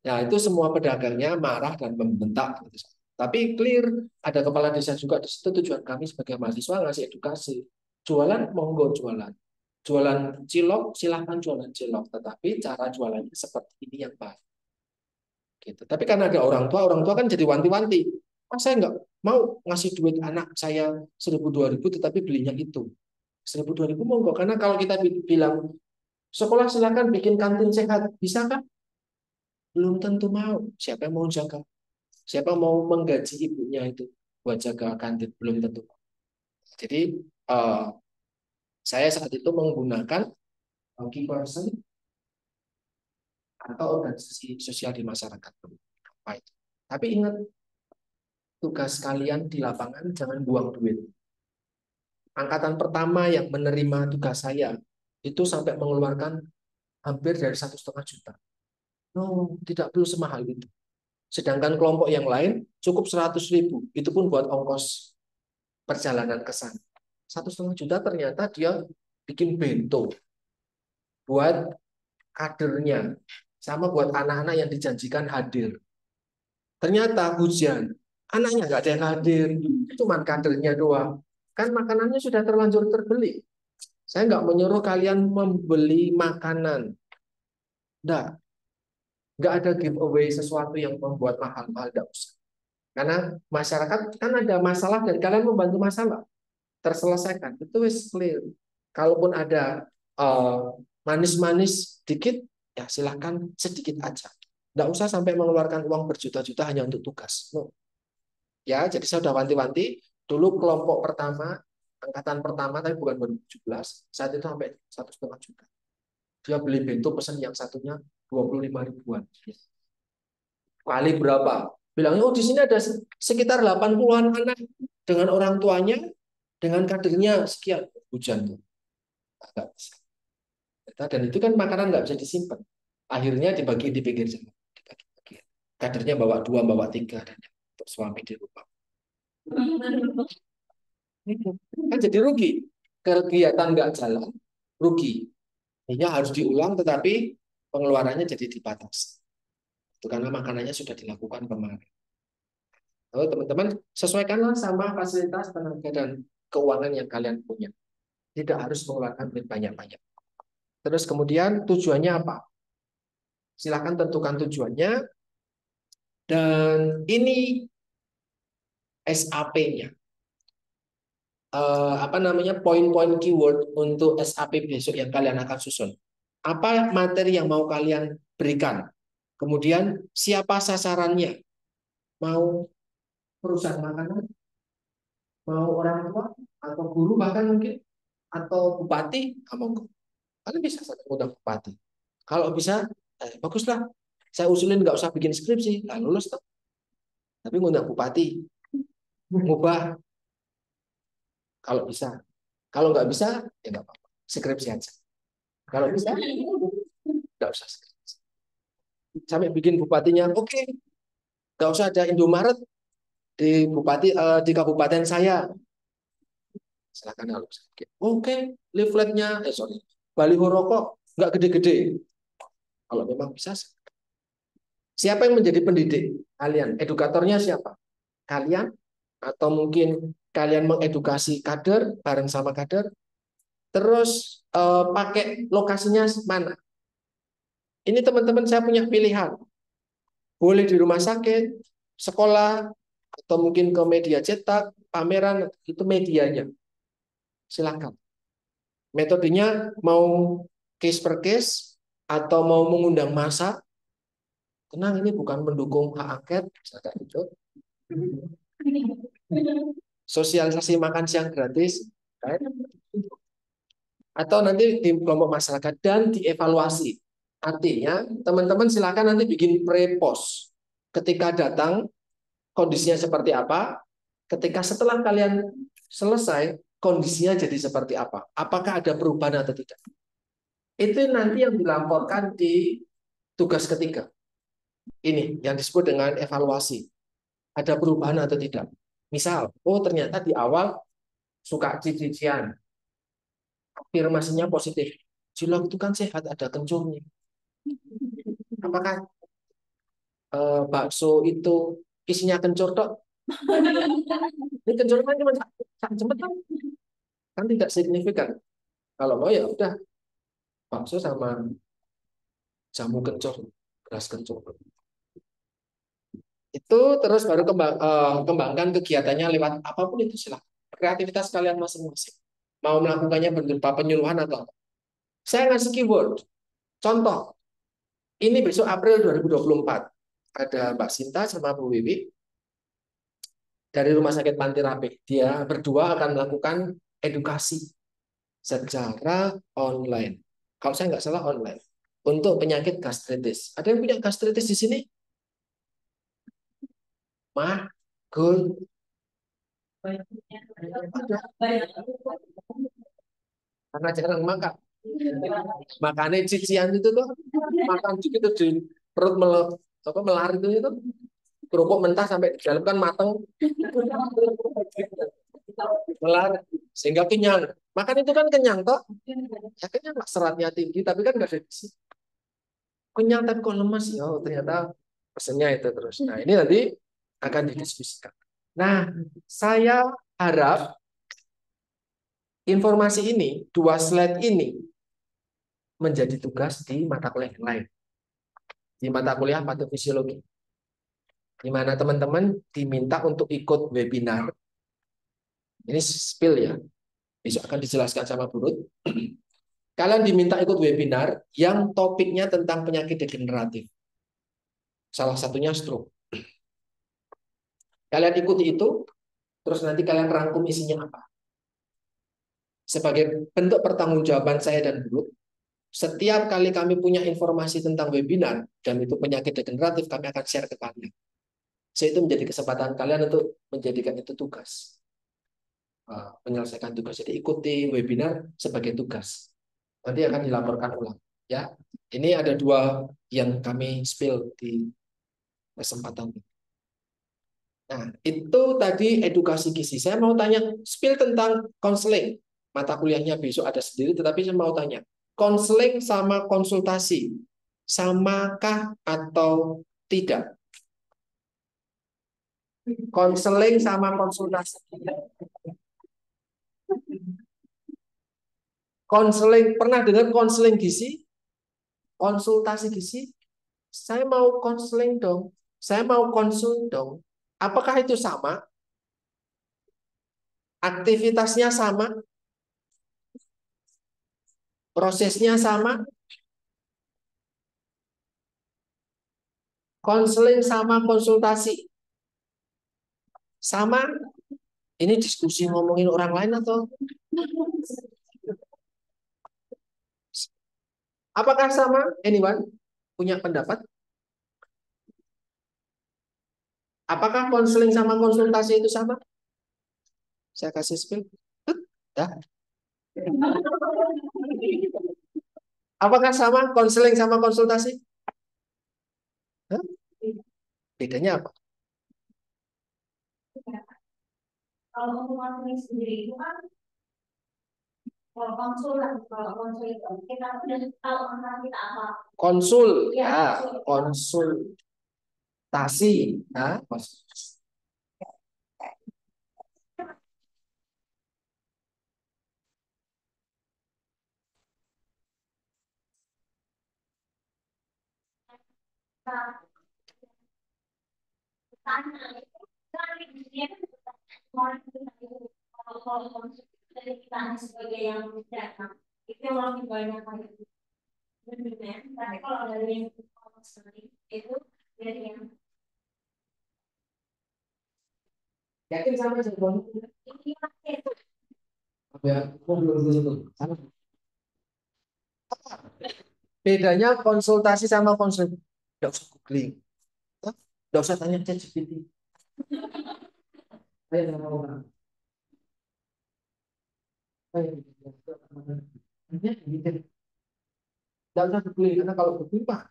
Ya itu semua pedagangnya marah dan membentak. Gitu. Tapi clear, ada kepala desa juga di situ tujuan kami sebagai mahasiswa ngasih edukasi. Jualan, monggo jualan. Jualan cilok, silahkan jualan cilok. Tetapi cara jualannya seperti ini yang baik. Gitu. Tapi karena ada orang tua, orang tua kan jadi wanti-wanti. Mas saya nggak mau ngasih duit anak saya seribu dua ribu, tetapi belinya itu seribu dua ribu monggo. Karena kalau kita bilang sekolah silakan bikin kantin sehat, bisa kan? Belum tentu mau. Siapa yang mau jaga? Siapa mau menggaji ibunya itu buat jaga kantin? Belum tentu. Jadi uh, saya saat itu menggunakan key person atau organisasi sosial di masyarakat. Apa itu? Tapi ingat, tugas kalian di lapangan jangan buang duit. Angkatan pertama yang menerima tugas saya itu sampai mengeluarkan hampir dari satu setengah juta No, tidak perlu semahal itu. Sedangkan kelompok yang lain cukup 100 ribu. Itu pun buat ongkos perjalanan ke sana. Satu setengah juta ternyata dia bikin bento buat kadernya. Sama buat anak-anak yang dijanjikan hadir. Ternyata hujan. Anaknya nggak ada yang hadir. Cuma kadernya doang. Kan makanannya sudah terlanjur terbeli. Saya nggak menyuruh kalian membeli makanan. Enggak, nggak ada giveaway sesuatu yang membuat mahal-mahal tidak usah. Karena masyarakat kan ada masalah dan kalian membantu masalah terselesaikan. Itu is clear. Kalaupun ada uh, manis-manis dikit, ya silahkan sedikit aja. Tidak usah sampai mengeluarkan uang berjuta-juta hanya untuk tugas. No. Ya, jadi saya sudah wanti-wanti. Dulu kelompok pertama, angkatan pertama, tapi bukan 2017, saat itu sampai satu setengah juta. Dia beli bento pesan yang satunya 25 ribuan. Kali berapa? Bilangnya, oh di sini ada sekitar 80-an anak dengan orang tuanya, dengan kadernya sekian. Hujan tuh. Agak bisa. Dan itu kan makanan nggak bisa disimpan. Akhirnya dibagi di pinggir jalan. Dibagi-bagi. Kadernya bawa dua, bawa tiga. Dan untuk suami di rumah. Kan jadi rugi. Kegiatan nggak jalan, rugi. Ini harus diulang, tetapi pengeluarannya jadi dibatasi. Itu karena makanannya sudah dilakukan kemarin. Lalu teman-teman sesuaikanlah sama fasilitas tenaga dan keuangan yang kalian punya. Tidak harus mengeluarkan duit banyak-banyak. Terus kemudian tujuannya apa? Silakan tentukan tujuannya. Dan ini SAP-nya. Uh, apa namanya poin-poin keyword untuk SAP besok yang kalian akan susun. Apa materi yang mau kalian berikan? Kemudian siapa sasarannya? Mau perusahaan makanan? Mau orang tua atau guru bahkan mungkin atau bupati? Kamu kalian bisa undang bupati. Kalau bisa, eh, baguslah. Saya usulin nggak usah bikin skripsi, lah lulus tuh. Tapi ngundang bupati, mengubah kalau bisa. Kalau nggak bisa, ya nggak apa-apa. Skripsi aja. Kalau bisa, nggak usah skripsi. Sampai bikin bupatinya, oke, okay, nggak usah ada Indomaret di bupati uh, di kabupaten saya. Silakan kalau Oke, okay, leafletnya, eh sorry, baliho rokok nggak gede-gede. Kalau memang bisa. Siapa yang menjadi pendidik? Kalian. Edukatornya siapa? Kalian atau mungkin kalian mengedukasi kader bareng sama kader. Terus eh, pakai lokasinya mana? Ini teman-teman saya punya pilihan. Boleh di rumah sakit sekolah atau mungkin ke media cetak pameran itu medianya. Silakan. Metodenya mau case per case atau mau mengundang masa tenang ini bukan mendukung hak angket itu Sosialisasi makan siang gratis. Atau nanti di kelompok masyarakat dan dievaluasi. Artinya, teman-teman silakan nanti bikin pre-post. Ketika datang, kondisinya seperti apa. Ketika setelah kalian selesai, kondisinya jadi seperti apa. Apakah ada perubahan atau tidak. Itu nanti yang dilaporkan di tugas ketiga. Ini yang disebut dengan evaluasi ada perubahan atau tidak. Misal, oh ternyata di awal suka cician, afirmasinya positif. Cilok itu kan sehat, ada kencurnya. Apakah e, bakso itu isinya kencur dok? Ini kencur kan cuma cepet kan? Kan tidak signifikan. Kalau mau ya udah bakso sama jamu kencur, beras kencur itu terus baru kembang, uh, kembangkan kegiatannya lewat apa pun itu silahkan. Kreativitas kalian masing-masing. Mau melakukannya berupa penyuluhan atau apa. Saya ngasih keyword. Contoh ini besok April 2024 ada Mbak Sinta sama Bu Wiwi dari Rumah Sakit Panti Rapih. Dia berdua akan melakukan edukasi secara online. Kalau saya nggak salah online. Untuk penyakit gastritis. Ada yang punya gastritis di sini mah gul karena jarang makan. Makannya cician itu tuh makan itu di perut mel, apa melar itu itu. Kerupuk mentah sampai di dalam kan mateng. Melar sehingga kenyang. Makan itu kan kenyang toh. Ya kenyang lah seratnya tinggi tapi kan nggak kenyang tapi kok lemas ya oh, ternyata pesennya itu terus. Nah ini nanti akan didiskusikan. Nah, saya harap informasi ini, dua slide ini, menjadi tugas di mata kuliah yang lain. Di mata kuliah patofisiologi. Di mana teman-teman diminta untuk ikut webinar. Ini spill ya. Besok akan dijelaskan sama Burut. Kalian diminta ikut webinar yang topiknya tentang penyakit degeneratif. Salah satunya stroke. Kalian ikuti itu, terus nanti kalian rangkum isinya apa. Sebagai bentuk pertanggungjawaban saya dan Guru, setiap kali kami punya informasi tentang webinar, dan itu penyakit degeneratif, kami akan share ke kalian. Saya itu menjadi kesempatan kalian untuk menjadikan itu tugas. Ah, menyelesaikan tugas. Jadi ikuti webinar sebagai tugas. Nanti akan dilaporkan ulang. Ya, ini ada dua yang kami spill di kesempatan ini. Nah, itu tadi edukasi gizi. Saya mau tanya, spill tentang konseling. Mata kuliahnya besok ada sendiri, tetapi saya mau tanya, konseling sama konsultasi, samakah atau Tidak. Konseling sama konsultasi. Konseling pernah dengar konseling gizi? Konsultasi gizi? Saya mau konseling dong. Saya mau konsul dong. Apakah itu sama? Aktivitasnya sama? Prosesnya sama? Konseling sama konsultasi? Sama? Ini diskusi ngomongin orang lain atau Apakah sama? Anyone? Punya pendapat? Apakah konseling sama konsultasi itu sama? Saya kasih spill. Ya. Apakah sama konseling sama konsultasi? Hah? Bedanya apa? Kalau konseling sendiri itu kan kalau konsul kalau konsul itu kita udah tahu kita apa. Konsul, Iya, ya, konsul. Konsultasi, nah, yakin sama itu Ya, aku belum. Bedanya konsultasi sama konseling. Tidak usah googling. Tidak usah tanya ChatGPT. Ayo sama orang. Hanya. Tidak usah googling karena kalau googling pak,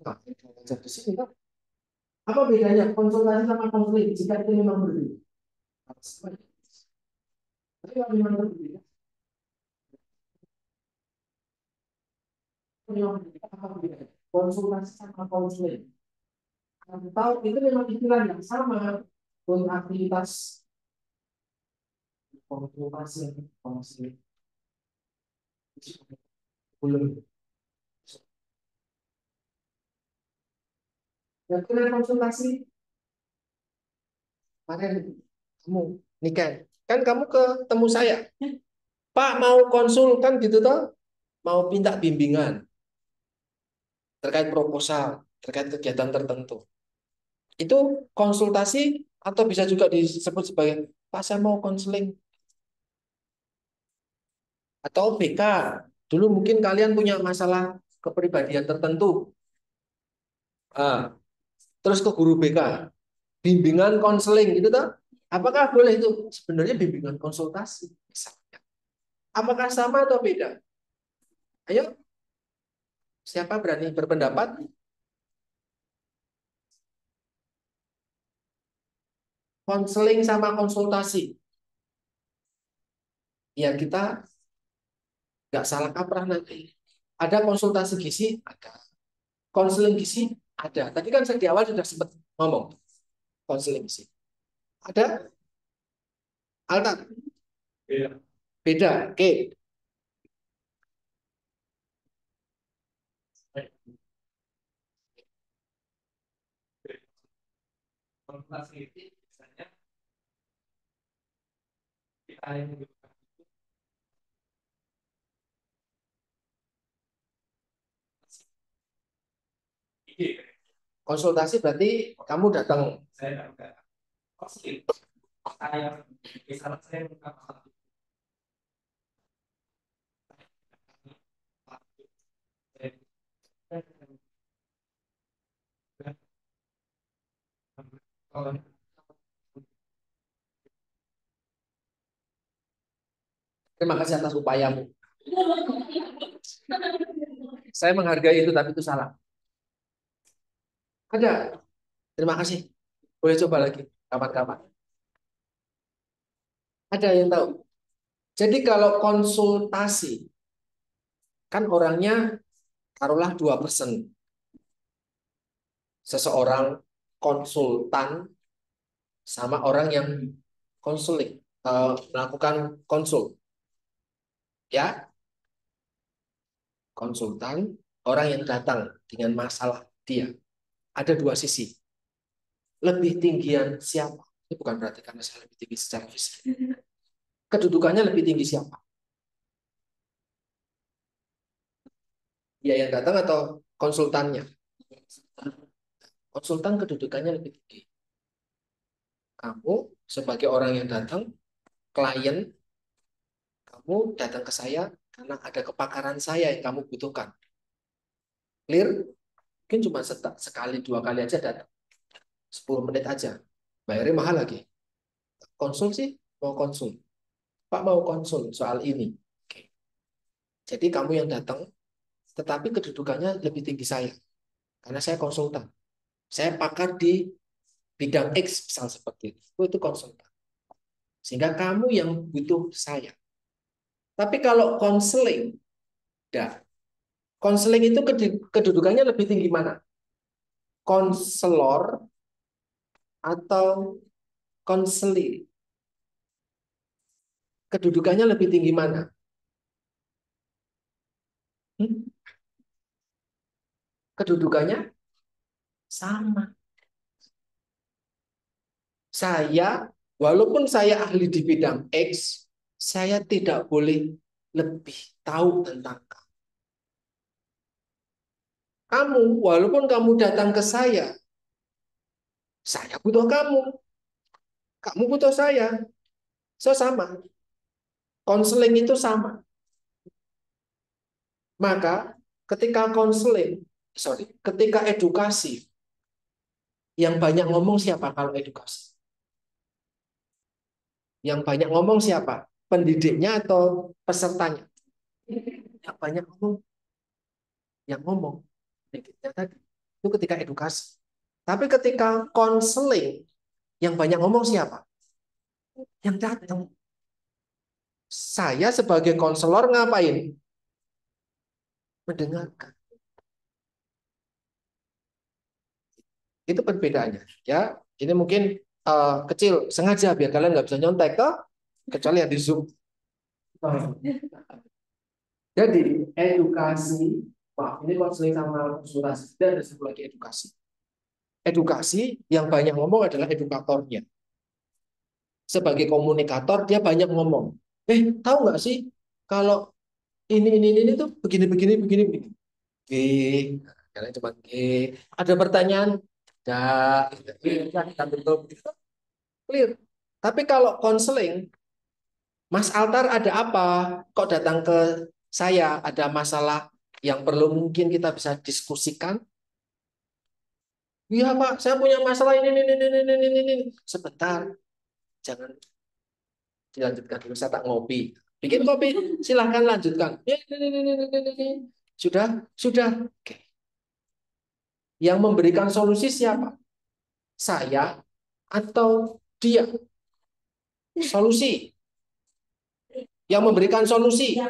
nggak bisa di sini kan. Apa bedanya konsultasi sama konseling jika itu memang berbeda? Tapi kalau memang berbeda. Apa bedanya? Konsultasi sama konseling. Atau itu memang istilah yang sama untuk aktivitas konsultasi konseling. Belum. Yang konsultasi. Kemarin kamu nikah kan kamu ketemu saya. Pak mau konsul kan gitu toh? Mau minta bimbingan. Terkait proposal terkait kegiatan tertentu. Itu konsultasi atau bisa juga disebut sebagai Pak saya mau konseling. Atau BK dulu mungkin kalian punya masalah kepribadian tertentu. Ah, terus ke guru BK bimbingan konseling gitu toh apakah boleh itu? Sebenarnya bimbingan konsultasi. Misalnya apakah sama atau beda? Ayo. Siapa berani berpendapat? Konseling sama konsultasi. Ya kita nggak salah kaprah nanti. Ada konsultasi gizi ada. Konseling gizi ada. Tadi kan saya di awal sudah sempat ngomong. Konseling gizi ada? Alta? Beda. beda. Oke. Biasanya kita yang konsultasi berarti kamu datang. Saya nggak nggak konseling saya misalnya saya buka masalah itu kalau terima kasih atas upayamu. Saya menghargai itu tapi itu salah ada terima kasih boleh coba lagi kapan-kapan ada yang tahu jadi kalau konsultasi kan orangnya taruhlah dua persen seseorang konsultan sama orang yang konsuling uh, melakukan konsul. Ya. Konsultan orang yang datang dengan masalah dia. Ada dua sisi. Lebih tinggian siapa? Ini bukan berarti karena saya lebih tinggi secara fisik. Kedudukannya lebih tinggi siapa? Dia yang datang atau konsultannya? Konsultan kedudukannya lebih tinggi. Kamu sebagai orang yang datang, klien, kamu datang ke saya karena ada kepakaran saya yang kamu butuhkan. Clear? Mungkin cuma sekali, dua kali aja datang. 10 menit aja. Bayarnya mahal lagi. Konsul sih, mau konsul. Pak mau konsul soal ini. Oke. Jadi kamu yang datang, tetapi kedudukannya lebih tinggi saya. Karena saya konsultan. Saya pakar di bidang X misal seperti itu. Oh, itu konsultan. Sehingga kamu yang butuh saya. Tapi kalau konseling, dah. Konseling itu kedudukannya lebih tinggi mana? Konselor atau konseli? Kedudukannya lebih tinggi mana? Hmm? Kedudukannya sama. Saya, walaupun saya ahli di bidang X, saya tidak boleh lebih tahu tentang kamu. Kamu, walaupun kamu datang ke saya, saya butuh kamu. Kamu butuh saya. So sama. Konseling itu sama. Maka ketika konseling, sorry, ketika edukasi, yang banyak ngomong siapa kalau edukasi? Yang banyak ngomong siapa? Pendidiknya atau pesertanya? Yang banyak ngomong. Yang ngomong. Tadi. Itu ketika edukasi. Tapi ketika konseling, yang banyak ngomong siapa? Yang datang. Saya sebagai konselor ngapain? Mendengarkan. Itu perbedaannya. Ya, ini mungkin uh, kecil sengaja biar kalian nggak bisa nyontek toh kecuali yang di zoom jadi edukasi Wah, ini konseling sama konsultasi dan ada satu lagi edukasi. Edukasi yang banyak ngomong adalah edukatornya. Sebagai komunikator dia banyak ngomong. Eh, tahu nggak sih kalau ini ini ini, tuh begini begini begini begini. G, kalian cuma G. Ada pertanyaan? Tidak. Clear. Tapi kalau konseling, Mas Altar ada apa? Kok datang ke saya? Ada masalah yang perlu mungkin kita bisa diskusikan? Iya Pak, saya punya masalah ini, ini, ini, ini, ini, ini. Sebentar, jangan dilanjutkan dulu. Saya tak ngopi. Bikin kopi, silahkan lanjutkan. Ini, ini, ini, ini, ini. Sudah, sudah. Oke. Yang memberikan solusi siapa? Saya atau dia solusi yang memberikan solusi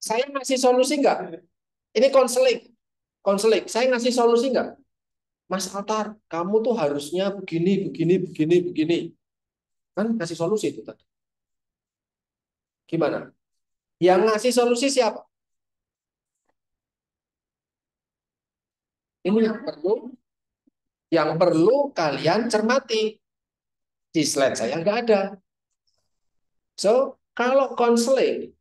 saya ngasih solusi enggak ini konseling konseling. Saya ngasih solusi enggak Mas Altar kamu tuh harusnya begini begini begini begini. Kan ngasih solusi itu tadi. Gimana? Yang ngasih solusi siapa? Ini yang perlu yang perlu kalian cermati. Di slide saya nggak ada. So, kalau konseling,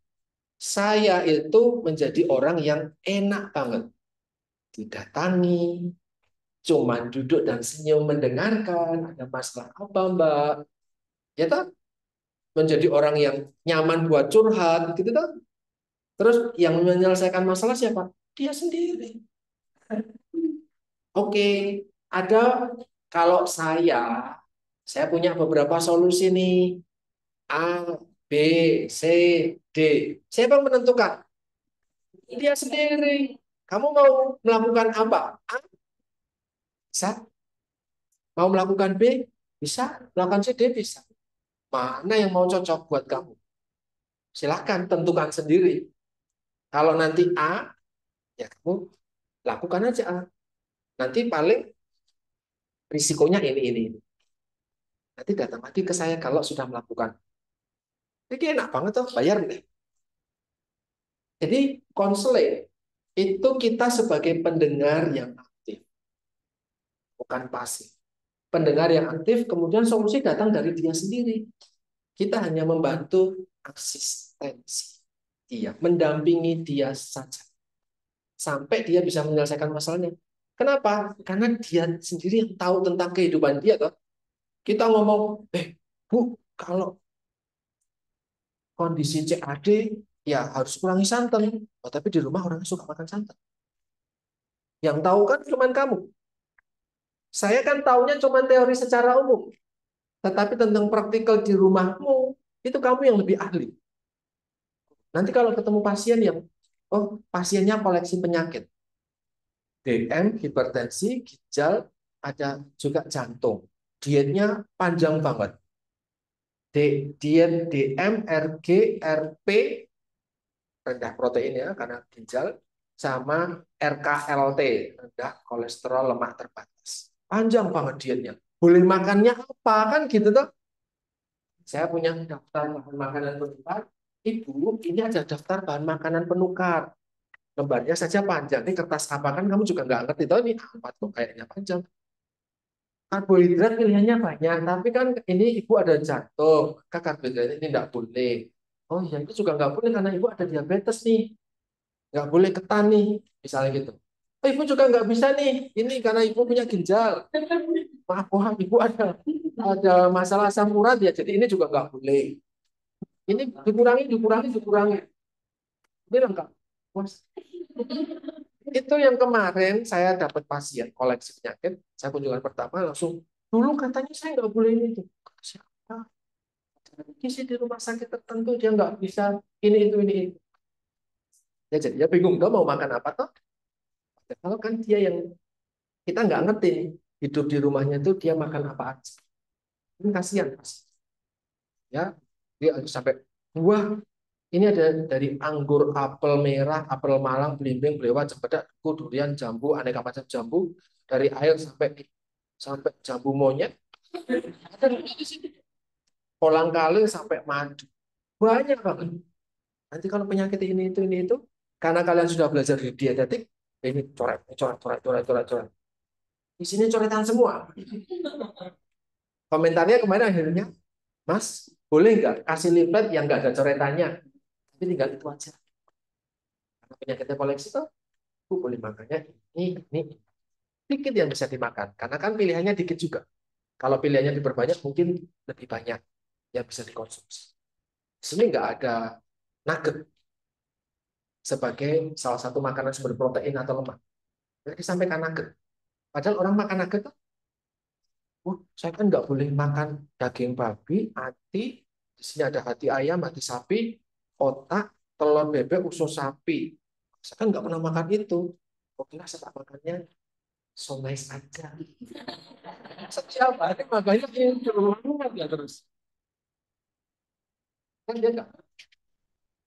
saya itu menjadi orang yang enak banget. Didatangi, cuma duduk dan senyum mendengarkan, ada masalah apa mbak? Ya tak? Menjadi orang yang nyaman buat curhat, gitu tak? Terus yang menyelesaikan masalah siapa? Dia sendiri. Oke, ada kalau saya saya punya beberapa solusi nih. A, B, C, D. Siapa yang menentukan? Dia sendiri. Kamu mau melakukan apa? A, bisa. Mau melakukan B? Bisa. Melakukan C, D? Bisa. Mana yang mau cocok buat kamu? Silahkan tentukan sendiri. Kalau nanti A, ya kamu lakukan aja A. Nanti paling risikonya ini ini. ini. Nanti datang lagi ke saya kalau sudah melakukan. Jadi enak banget tuh, bayar deh. Jadi konseling itu kita sebagai pendengar yang aktif, bukan pasif. Pendengar yang aktif, kemudian solusi datang dari dia sendiri. Kita hanya membantu asistensi dia, mendampingi dia saja. Sampai dia bisa menyelesaikan masalahnya. Kenapa? Karena dia sendiri yang tahu tentang kehidupan dia. Toh. Kita ngomong, eh Bu, kalau kondisi CAD ya harus kurangi santan. Oh, tapi di rumah orang suka makan santan. Yang tahu kan cuma kamu. Saya kan taunya cuma teori secara umum. Tetapi tentang praktikal di rumahmu, itu kamu yang lebih ahli. Nanti kalau ketemu pasien yang, oh pasiennya koleksi penyakit. DM, hipertensi, ginjal, ada juga jantung. Dietnya panjang banget. D, diet DM, RG, RP, rendah protein ya karena ginjal sama RKLT rendah kolesterol lemak terbatas. Panjang banget dietnya. Boleh makannya apa? Kan gitu tuh saya punya daftar bahan makanan penukar. Ibu ini ada daftar bahan makanan penukar. Lembarnya saja panjang. Ini kertas apa? Kan kamu juga nggak ngerti tahu ini apa tuh? Kayaknya panjang karbohidrat pilihannya banyak tapi kan ini ibu ada jantung karbohidrat ini tidak boleh Oh iya, itu juga nggak boleh karena ibu ada diabetes nih. Nggak boleh ketan nih, misalnya gitu. Oh, ibu juga nggak bisa nih, ini karena ibu punya ginjal. Maaf, wah, ibu ada ada masalah asam urat ya, jadi ini juga nggak boleh. Ini dikurangi, dikurangi, dikurangi. Ini lengkap. Itu yang kemarin saya dapat pasien koleksi penyakit, saya kunjungan pertama langsung, dulu katanya saya nggak boleh ini. Siapa? gizi di rumah sakit tertentu dia nggak bisa ini itu ini itu. Ya jadi dia bingung tuh mau makan apa toh? Kalau kan dia yang kita nggak ngerti hidup di rumahnya itu dia makan apa aja. Ini kasihan mas. Ya, dia harus sampai buah ini ada dari anggur, apel merah, apel malang, belimbing, belewat, cempedak, durian, jambu, aneka macam jambu, dari air sampai sampai jambu monyet. Ada di kolang kaling sampai madu. Banyak banget. Nanti kalau penyakit ini itu ini itu karena kalian sudah belajar di dietetik, ini coret, coret, coret, coret, coret, coret. Di sini coretan semua. Komentarnya kemarin akhirnya, Mas, boleh nggak kasih leaflet yang nggak ada coretannya? Tapi tinggal itu aja. Karena penyakitnya koleksi tuh, aku boleh makannya ini, ini, dikit yang bisa dimakan. Karena kan pilihannya dikit juga. Kalau pilihannya diperbanyak mungkin lebih banyak yang bisa dikonsumsi. Sini nggak ada nugget sebagai salah satu makanan sumber protein atau lemak. Jadi disampaikan nugget. Padahal orang makan nugget tuh, oh, saya kan nggak boleh makan daging babi, hati, di sini ada hati ayam, hati sapi, otak, telur bebek, usus sapi. Saya kan nggak pernah makan itu. Oke lah, saya makannya so nice aja. Setiap hari makanya itu ya terus. Kan dia enggak.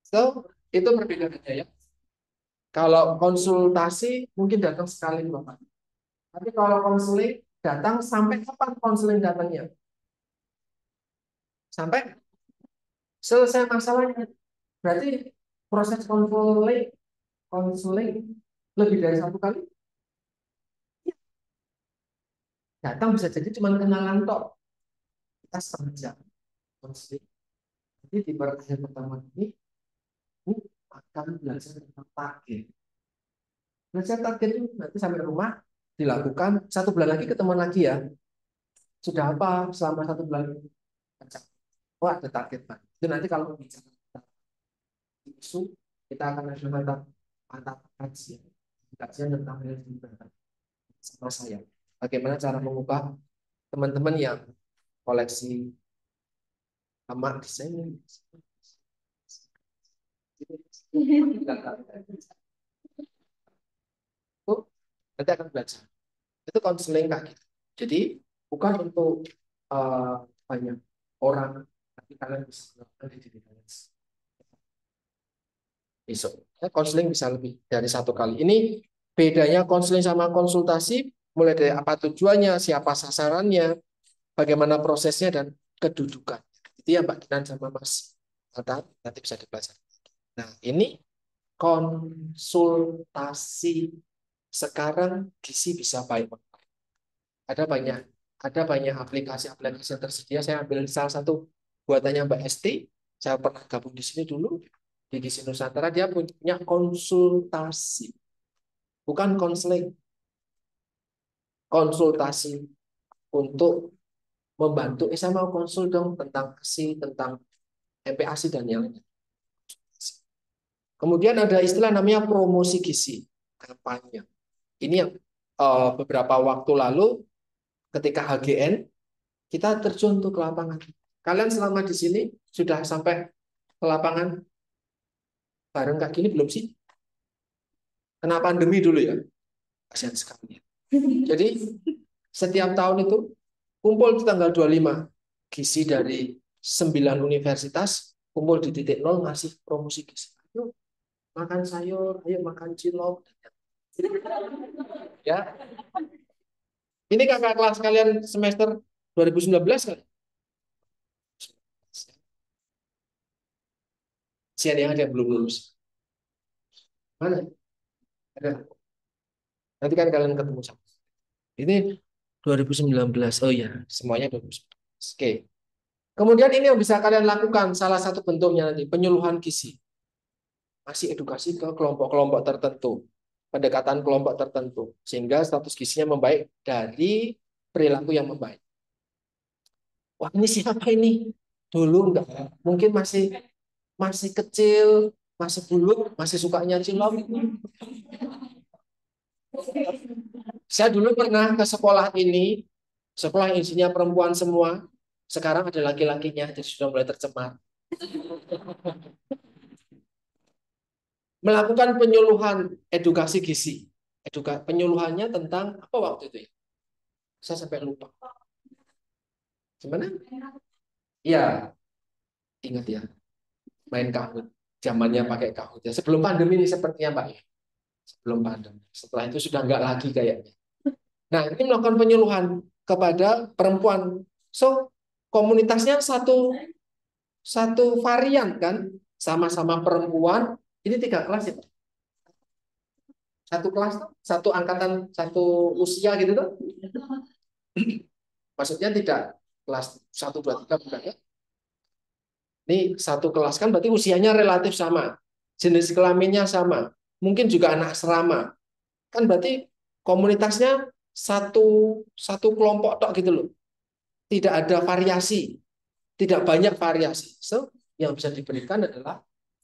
So, itu perbedaannya ya. Kalau konsultasi mungkin datang sekali kali. Tapi kalau konseling datang sampai kapan konseling datangnya? Sampai selesai masalahnya. Berarti proses konseling konseling lebih dari satu kali? Ya. Datang bisa jadi cuma kenalan tok. Kita setengah jam konseling jadi di pertanyaan pertama ini, Bu akan belajar tentang target. Belajar target itu nanti sampai rumah dilakukan satu bulan lagi ketemu lagi ya. Sudah apa selama satu bulan? Oh ada target pak. Itu nanti kalau bicara isu kita akan ada mata kajian. Kajian tentang manajemen sama saya. Bagaimana cara mengubah teman-teman yang koleksi sama desain? Itu nanti akan belajar. Itu konseling gitu jadi bukan untuk uh, banyak orang tapi kalian bisa melakukan di diri kalian besok. Konseling bisa lebih dari satu kali. Ini bedanya konseling sama konsultasi mulai dari apa tujuannya, siapa sasarannya, bagaimana prosesnya dan kedudukan. Itu ya Mbak Dinan sama Mas Tata. Nanti bisa dipelajari. Nah, ini konsultasi. Sekarang gizi bisa baik ada banyak ada banyak aplikasi-aplikasi yang tersedia. Saya ambil salah satu buatannya Mbak Esti. Saya pernah gabung di sini dulu di Gizi Nusantara dia punya konsultasi. Bukan konseling. Konsultasi untuk membantu eh saya mau konsul dong tentang ASI tentang MPASI dan yang lain. Kemudian ada istilah namanya promosi gizi kampanye. Ini yang uh, beberapa waktu lalu ketika HGN kita terjun ke lapangan. Kalian selama di sini sudah sampai ke lapangan bareng kayak gini belum sih? Kena pandemi dulu ya. Kasihan sekali. Jadi setiap tahun itu kumpul di tanggal 25 gizi dari 9 universitas kumpul di titik nol ngasih promosi gizi. Ayo makan sayur, ayo makan cilok, Ya. Ini kakak kelas kalian semester 2019 kan? Siapa yang ada belum lulus? Mana? Ada. Nanti kan kalian ketemu sama. Ini 2019. Oh iya, semuanya 2019. Oke. Kemudian ini yang bisa kalian lakukan salah satu bentuknya nanti penyuluhan gizi. Masih edukasi ke kelompok-kelompok tertentu pendekatan kelompok tertentu sehingga status gizinya membaik dari perilaku yang membaik. Wah ini siapa ini? Dulu enggak, mungkin masih masih kecil, masih buluk, masih sukanya cilok. Saya dulu pernah ke sekolah ini, sekolah isinya perempuan semua. Sekarang ada laki-lakinya, jadi sudah mulai tercemar melakukan penyuluhan edukasi gizi. Eduka, penyuluhannya tentang apa waktu itu ya? Saya sampai lupa. Gimana? Ya, ingat ya, main kahut. Zamannya pakai kahut. Ya, sebelum pandemi ini sepertinya Pak ya. Sebelum pandemi. Setelah itu sudah enggak lagi kayaknya. Nah, ini melakukan penyuluhan kepada perempuan. So, komunitasnya satu satu varian kan, sama-sama perempuan, ini tiga kelas ya, Satu kelas, satu angkatan, satu usia gitu tuh. Maksudnya tidak kelas satu dua tiga bukan ya? Ini satu kelas kan berarti usianya relatif sama, jenis kelaminnya sama, mungkin juga anak serama. Kan berarti komunitasnya satu satu kelompok tok gitu loh. Tidak ada variasi, tidak banyak variasi. So, yang bisa diberikan adalah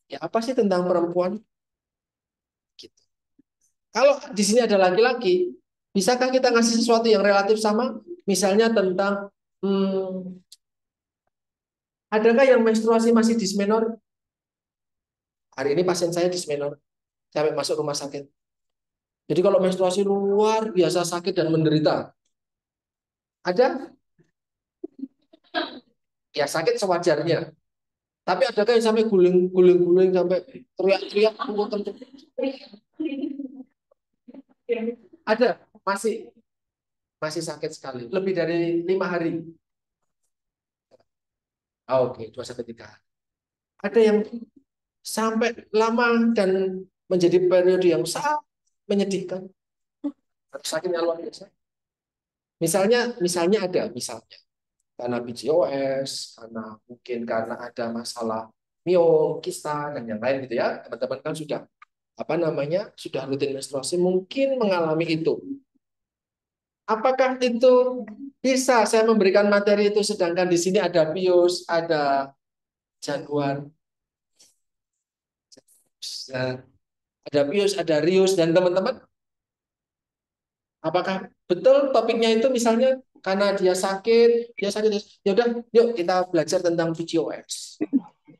Ya apa sih tentang perempuan? Gitu. Kalau di sini ada laki-laki, bisakah kita ngasih sesuatu yang relatif sama? Misalnya tentang hmm, adakah yang menstruasi masih dismenor? Hari ini pasien saya dismenor, sampai masuk rumah sakit. Jadi kalau menstruasi luar biasa sakit dan menderita. Ada? Ya sakit sewajarnya. Tapi adakah yang sampai guling-guling-guling sampai teriak-teriak Ada, masih masih sakit sekali, lebih dari lima hari. Oh, Oke, okay. dua sampai tiga. Ada yang sampai lama dan menjadi periode yang sangat menyedihkan. Sakitnya luar biasa. Misalnya, misalnya ada, misalnya karena PCOS, karena mungkin karena ada masalah mio, kista dan yang lain gitu ya. Teman-teman kan sudah apa namanya sudah rutin menstruasi mungkin mengalami itu. Apakah itu bisa saya memberikan materi itu sedangkan di sini ada pius, ada jaguar, ada pius, ada rius dan teman-teman Apakah betul topiknya itu misalnya karena dia sakit, dia sakit, ya udah, yuk kita belajar tentang PCOS,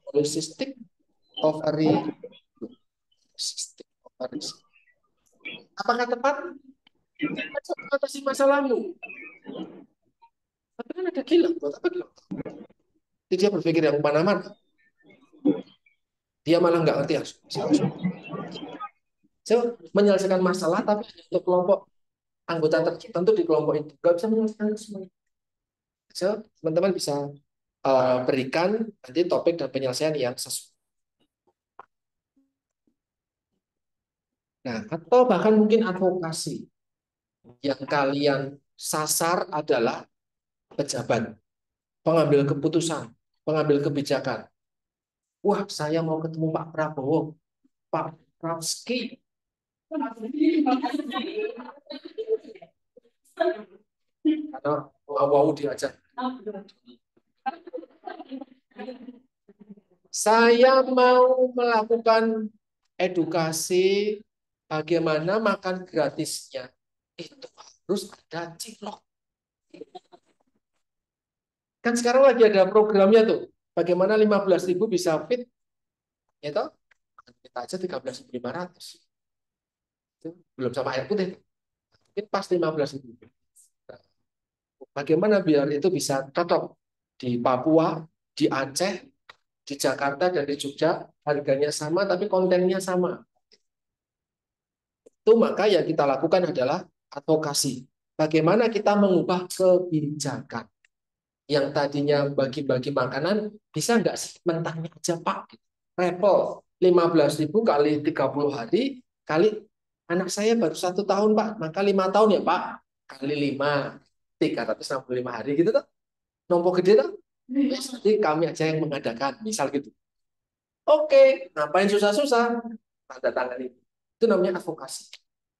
polycystic ovary, ovary. Apakah tepat? Atasi masalahmu. Tapi kan ada gila, buat apa gila? Jadi dia berpikir yang mana-mana. Dia malah nggak ngerti harus. So, menyelesaikan masalah tapi hanya untuk kelompok anggota tertentu di kelompok itu. Nggak bisa menyelesaikan semuanya. So, teman-teman bisa uh, berikan nanti topik dan penyelesaian yang sesuai. Nah, atau bahkan mungkin advokasi yang kalian sasar adalah pejabat, pengambil keputusan, pengambil kebijakan. Wah, saya mau ketemu Pak Prabowo, Pak. Atau wow diajak. Saya mau melakukan edukasi bagaimana makan gratisnya. Itu harus ada cilok. Kan sekarang lagi ada programnya tuh. Bagaimana 15.000 bisa fit? Ya toh? Kita aja 13.500. Itu belum sama air putih. Mungkin pas 15.000. Bagaimana biar itu bisa cocok di Papua, di Aceh, di Jakarta dan di Jogja harganya sama tapi kontennya sama. Itu maka yang kita lakukan adalah advokasi. Bagaimana kita mengubah kebijakan yang tadinya bagi-bagi makanan bisa nggak sih mentahnya aja Pak? Repel 15.000 kali 30 hari kali anak saya baru satu tahun Pak, maka lima tahun ya Pak kali lima 365 hari gitu tuh. Nompo gede tuh. Jadi kami aja yang mengadakan, misal gitu. Oke, ngapain susah-susah? Tanda tangan itu. Itu namanya advokasi.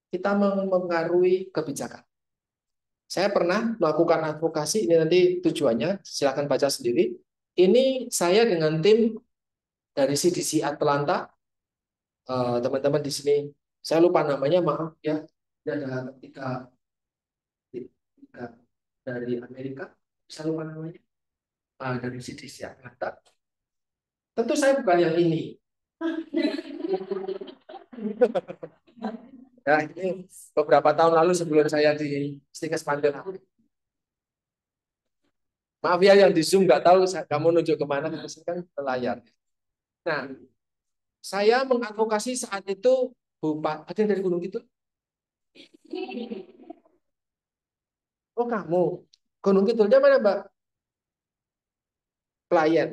Kita mengaruhi kebijakan. Saya pernah melakukan advokasi, ini nanti tujuannya, silakan baca sendiri. Ini saya dengan tim dari CDC Atlanta, eh, teman-teman di sini, saya lupa namanya, maaf ya, ada tiga, dari Amerika, bisa lupa namanya, uh, dari CDC Atlanta. Tentu saya bukan yang ini. ya, ini beberapa tahun lalu sebelum saya di Stikes Pandora. Maaf ya yang di Zoom nggak tahu kamu nunjuk ke mana, saya kan layar. Nah, saya mengadvokasi saat itu Bupati, ada dari Gunung Kidul? Oh kamu. Gunung Kidulnya mana Mbak? Klien.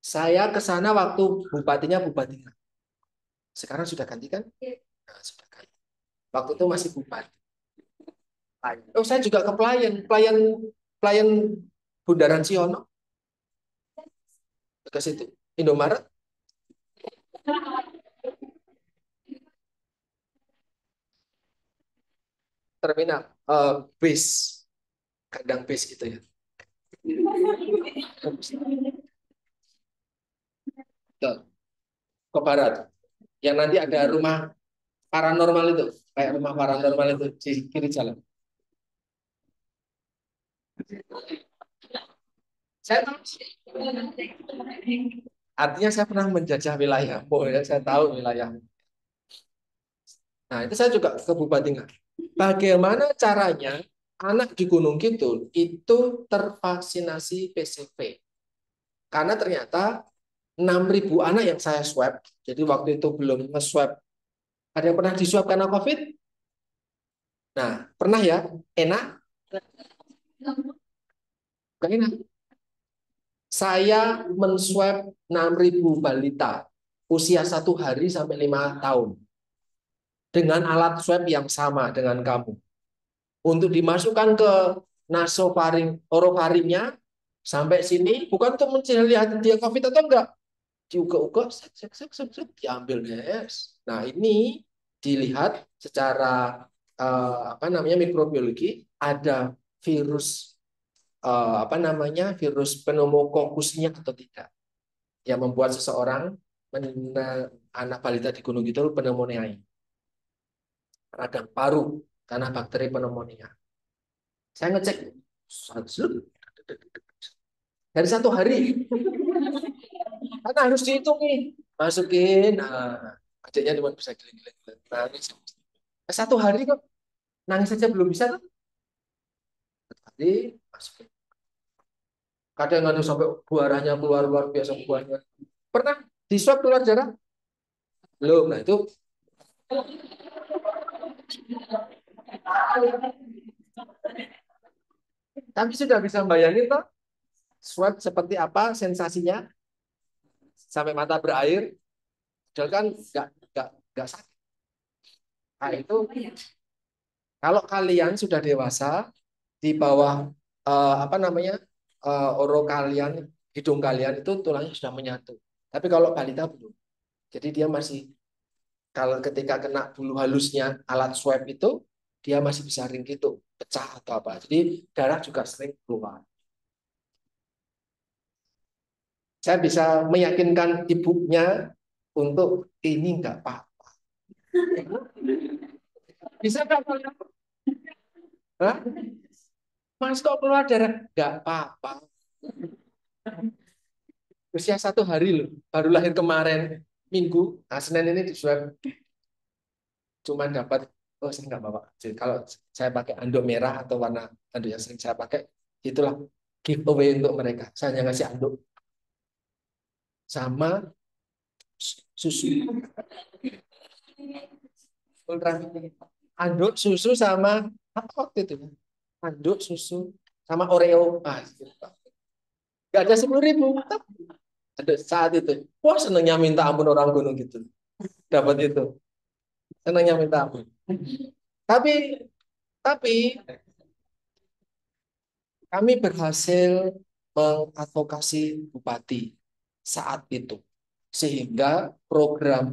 Saya ke sana waktu bupatinya bupatinya. Sekarang sudah ganti kan? Sudah. Waktu itu masih bupati. Oh, saya juga ke pelayan, pelayan pelayan Bundaran Siono. Ke situ. Indomaret. terminal uh, base kandang base gitu ya ke barat yang nanti ada rumah paranormal itu kayak rumah paranormal itu di kiri jalan artinya saya pernah menjajah wilayah oh ya saya tahu wilayah nah itu saya juga ke Bupati Bagaimana caranya anak di Gunung Kidul itu tervaksinasi PCV? Karena ternyata 6.000 anak yang saya swab, jadi waktu itu belum nge-swab. Ada yang pernah diswab karena COVID? Nah, pernah ya? Enak? Gak enak. Saya menswab 6.000 balita usia satu hari sampai lima tahun dengan alat swab yang sama dengan kamu. Untuk dimasukkan ke nasofaring orofaringnya sampai sini bukan untuk lihat dia COVID atau enggak. Diuga-uga, diambil yes. Nah ini dilihat secara uh, apa namanya mikrobiologi ada virus uh, apa namanya virus pneumokokusnya atau tidak yang membuat seseorang anak balita di Gunung Kidul pneumonia radang paru karena bakteri pneumonia. Saya ngecek dari satu hari. Karena harus dihitung nih. Masukin, nah, adiknya cuma bisa giling-giling. Nangis. Satu hari kok. Nangis saja belum bisa tuh. Tadi masukin. Kadang ada sampai buaranya keluar luar biasa buahnya. Pernah di swab keluar darah? Belum. Nah itu Tapi sudah bisa bayangin toh swab seperti apa sensasinya sampai mata berair, padahal kan nggak nggak nggak sakit. Nah itu kalau kalian sudah dewasa di bawah eh, apa namanya eh, oro kalian, hidung kalian itu tulangnya sudah menyatu. Tapi kalau balita belum. Jadi dia masih kalau ketika kena bulu halusnya alat swab itu dia masih bisa ring gitu, pecah atau apa. Jadi darah juga sering keluar. Saya bisa meyakinkan ibunya untuk ini enggak apa-apa. Bisa nggak? Hah? Mas kok keluar darah? Enggak apa-apa. Usia satu hari loh, baru lahir kemarin minggu, nah Senin ini di swab cuma dapat oh saya nggak bawa Jadi, kalau saya pakai anduk merah atau warna anduk yang sering saya pakai itulah giveaway untuk mereka saya hanya ngasih anduk sama susu. Ultra. Anduk susu sama apa waktu itu? Anduk susu sama oreo. Ah gitu. nggak ada sepuluh ribu. Ada saat itu. Wah senengnya minta ampun orang gunung gitu. Dapat itu. Senengnya minta ampun. Tapi tapi kami berhasil mengadvokasi bupati saat itu sehingga program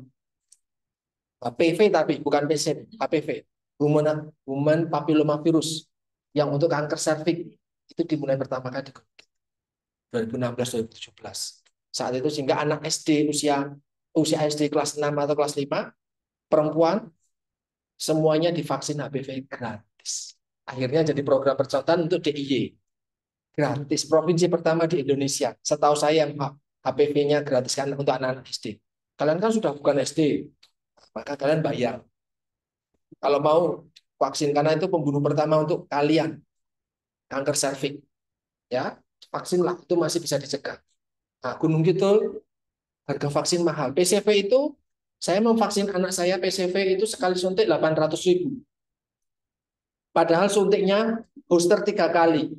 PV tapi bukan PC HPV human human papillomavirus yang untuk kanker serviks itu dimulai pertama kali di 2016 2017 saat itu sehingga anak SD usia usia SD kelas 6 atau kelas 5 perempuan semuanya divaksin HPV gratis. Akhirnya jadi program percontohan untuk DIY. Gratis. Provinsi pertama di Indonesia. Setahu saya yang HPV-nya gratis kan untuk anak-anak SD. Kalian kan sudah bukan SD. Maka kalian bayar. Kalau mau vaksin karena itu pembunuh pertama untuk kalian. Kanker serviks. Ya, vaksin lah itu masih bisa dicegah. Nah, Gunung Kidul harga vaksin mahal. PCV itu saya memvaksin anak saya PCV itu sekali suntik 800 ribu. Padahal suntiknya booster tiga kali.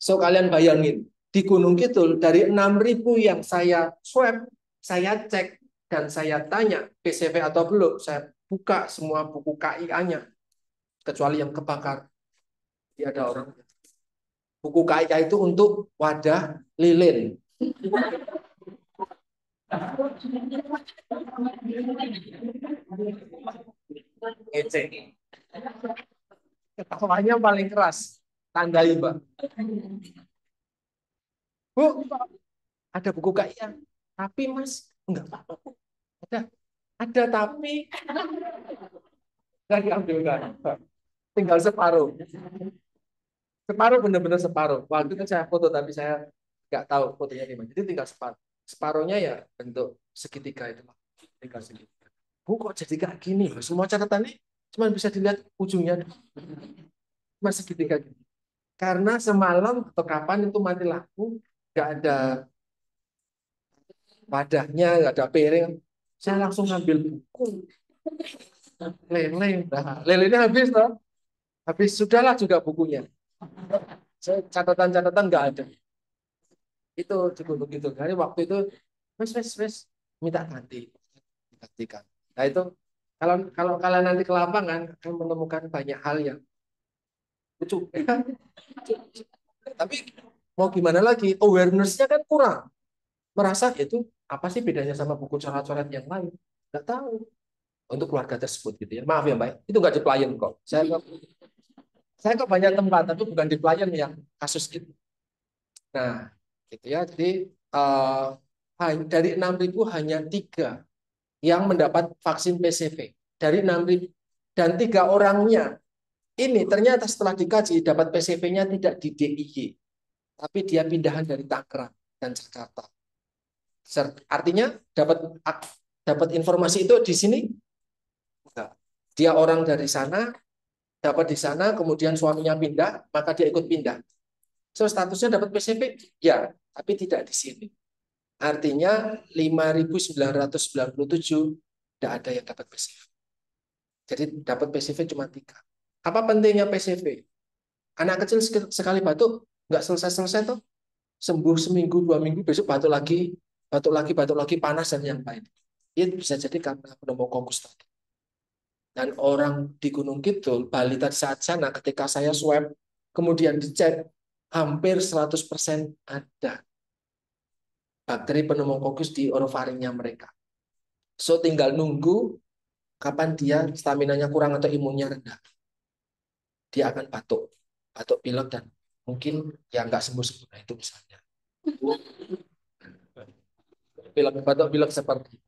So kalian bayangin, di Gunung Kidul dari 6 ribu yang saya swab, saya cek dan saya tanya PCV atau belum, saya buka semua buku KIA-nya. Kecuali yang kebakar. Dia ada orang. Buku KIA itu untuk wadah lilin. Ngece. Ketawanya paling keras. Tandai, Mbak. Bu, ada buku KIA. Tapi, Mas, enggak apa-apa. Ada. Ada, tapi Lagi ambil kan. Tinggal separuh. Separuh benar-benar separuh. Waktu itu saya foto, tapi saya nggak tahu fotonya di mana. Jadi tinggal separuh. Separuhnya ya bentuk segitiga itu. Tinggal segitiga. Bu kok jadi kayak gini? Semua catatan ini cuma bisa dilihat ujungnya. Cuma segitiga gini. Karena semalam atau kapan itu mati lampu, nggak ada. Wadahnya, nggak ada piring. Saya langsung ngambil buku. Lele, nah, lelenya habis toh. Habis. Sudahlah juga bukunya. Catatan-catatan nggak ada. Itu cukup begitu. Kali waktu itu wes wes wes. Minta ganti. Gantikan. Nah itu kalau kalau kalian nanti ke lapangan akan menemukan banyak hal yang lucu. Tapi mau gimana lagi? Awarenessnya kan kurang. Merasa itu apa sih bedanya sama buku coret-coret yang lain? Nggak tahu. Untuk keluarga tersebut gitu ya. Maaf ya mbak. Itu nggak di pelayan kok. Saya kok saya kok banyak tempat tapi bukan di pelayan yang kasus gitu nah gitu ya. Jadi uh, dari 6.000 hanya tiga yang mendapat vaksin PCV dari 6.000 dan tiga orangnya. Ini ternyata setelah dikaji dapat PCV-nya tidak di DIY tapi dia pindahan dari Tangerang dan Jakarta. Artinya dapat dapat informasi itu di sini Dia orang dari sana dapat di sana kemudian suaminya pindah maka dia ikut pindah. So statusnya dapat PCV? Ya, tapi tidak di sini. Artinya 5.997 tidak ada yang dapat PCV. Jadi dapat PCV cuma tiga. Apa pentingnya PCV? Anak kecil sekali batuk nggak selesai-selesai tuh sembuh seminggu dua minggu besok batuk lagi batuk lagi batuk lagi panas dan yang lain. Itu bisa jadi karena pneumokokus tadi. Dan orang di Gunung Kidul, Bali tadi saat sana ketika saya swab, kemudian dicek, hampir 100% ada bakteri pneumokokus di orofaringnya mereka. So tinggal nunggu kapan dia stamina-nya kurang atau imunnya rendah. Dia akan batuk, batuk pilek dan mungkin ya nggak sembuh-sembuh. Nah, itu misalnya. Pilek batuk pilek seperti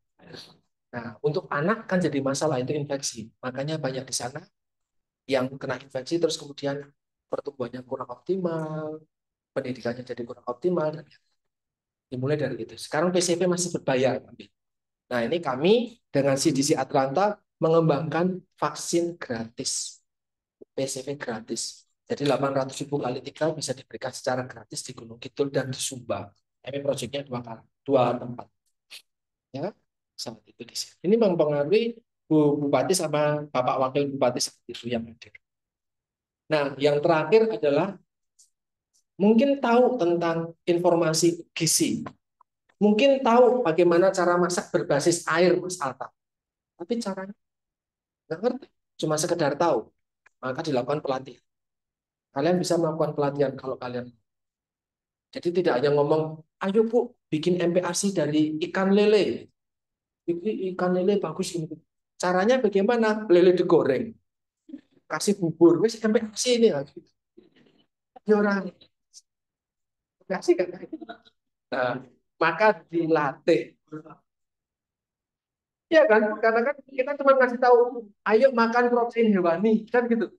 Nah, untuk anak kan jadi masalah itu infeksi. Makanya banyak di sana yang kena infeksi terus kemudian pertumbuhannya kurang optimal, pendidikannya jadi kurang optimal dan dimulai dari itu. Sekarang PCV masih berbayar. Nah, ini kami dengan CDC Atlanta mengembangkan vaksin gratis. PCV gratis. Jadi 800 ribu kali tiga bisa diberikan secara gratis di Gunung Kidul dan di Sumba. Ini proyeknya dua kali, dua tempat. Ya, saat itu di sini. Ini mempengaruhi Bu Bupati sama Bapak Wakil Bupati seperti itu yang hadir. Nah, yang terakhir adalah mungkin tahu tentang informasi gizi. Mungkin tahu bagaimana cara masak berbasis air, Mas Alta. Tapi caranya nggak ngerti, cuma sekedar tahu. Maka dilakukan pelatihan. Kalian bisa melakukan pelatihan kalau kalian. Jadi tidak hanya ngomong, ayo Bu, bikin MPASI dari ikan lele ikan lele bagus ini. Caranya bagaimana? Lele digoreng. Kasih bubur, wes sampai sini lagi. Orang kasih kan. Nah, maka dilatih. Ya kan? Karena kan kita cuma ngasih tahu, ayo makan protein hewani, kan gitu.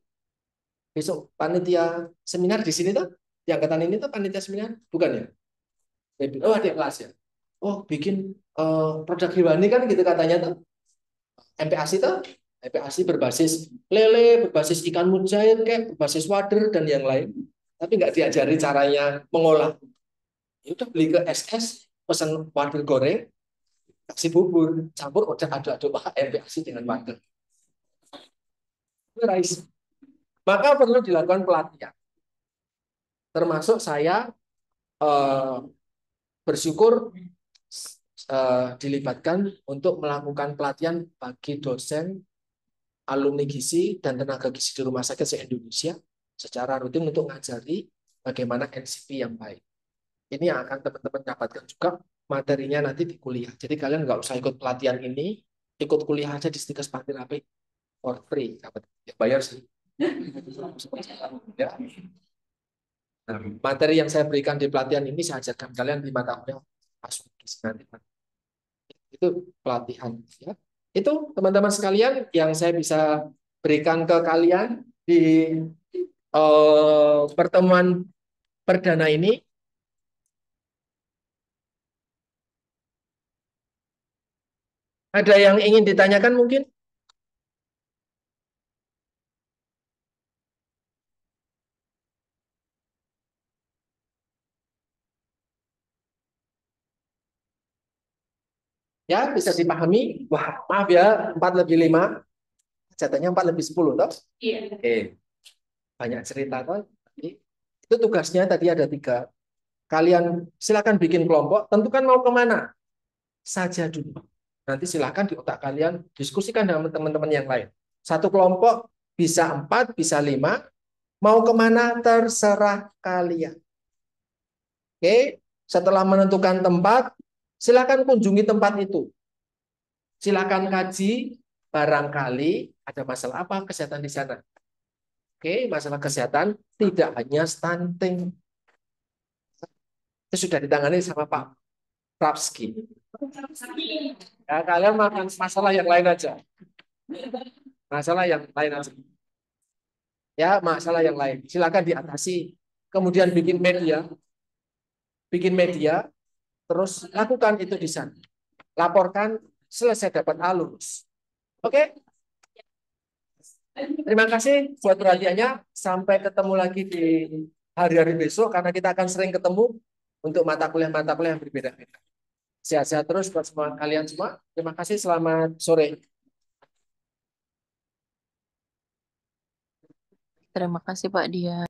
Besok panitia seminar di sini tuh, yang angkatan ini tuh panitia seminar, bukan ya? Oh, ada kelas ya. Oh, bikin uh, produk hewani kan gitu katanya tuh. MPASI tuh MPASI berbasis lele, berbasis ikan mujair, kayak berbasis wader dan yang lain. Tapi nggak diajari caranya mengolah. Ya udah beli ke SS, pesan wader goreng, kasih bubur, campur udah aduk-aduk MPASI dengan wader. Rice. Maka perlu dilakukan pelatihan. Termasuk saya uh, bersyukur uh, dilibatkan untuk melakukan pelatihan bagi dosen, alumni gizi, dan tenaga gizi di rumah sakit se-Indonesia secara rutin untuk mengajari bagaimana NCP yang baik. Ini yang akan teman-teman dapatkan juga materinya nanti di kuliah. Jadi kalian nggak usah ikut pelatihan ini, ikut kuliah aja di Stikes Rapi for free. Dapat ya, bayar sih. materi yang saya berikan di pelatihan ini saya ajarkan kalian di mata kuliah nanti itu pelatihan ya. Itu teman-teman sekalian yang saya bisa berikan ke kalian di uh, pertemuan perdana ini. Ada yang ingin ditanyakan mungkin? Ya, bisa dipahami. Wah, maaf ya, 4 lebih 5. Jatahnya 4 lebih 10, toh? Iya. Oke. Banyak cerita, toh. Itu tugasnya tadi ada tiga. Kalian silakan bikin kelompok, tentukan mau ke mana. Saja dulu. Nanti silakan di otak kalian diskusikan dengan teman-teman yang lain. Satu kelompok bisa empat, bisa lima. Mau ke mana terserah kalian. Oke, setelah menentukan tempat, Silakan kunjungi tempat itu. Silakan kaji barangkali ada masalah apa kesehatan di sana. Oke, masalah kesehatan tidak hanya stunting. Itu sudah ditangani sama Pak Prapski. Ya, kalian makan masalah yang lain aja. Masalah yang lain aja. Ya, masalah yang lain. Silakan diatasi. Kemudian bikin media. Bikin media Terus lakukan itu di sana. Laporkan selesai dapat A lulus. Oke? Terima kasih buat perhatiannya. Sampai ketemu lagi di hari-hari besok karena kita akan sering ketemu untuk mata kuliah-mata kuliah yang berbeda-beda. Sehat-sehat terus buat semua kalian semua. Terima kasih. Selamat sore. Terima kasih Pak Dia.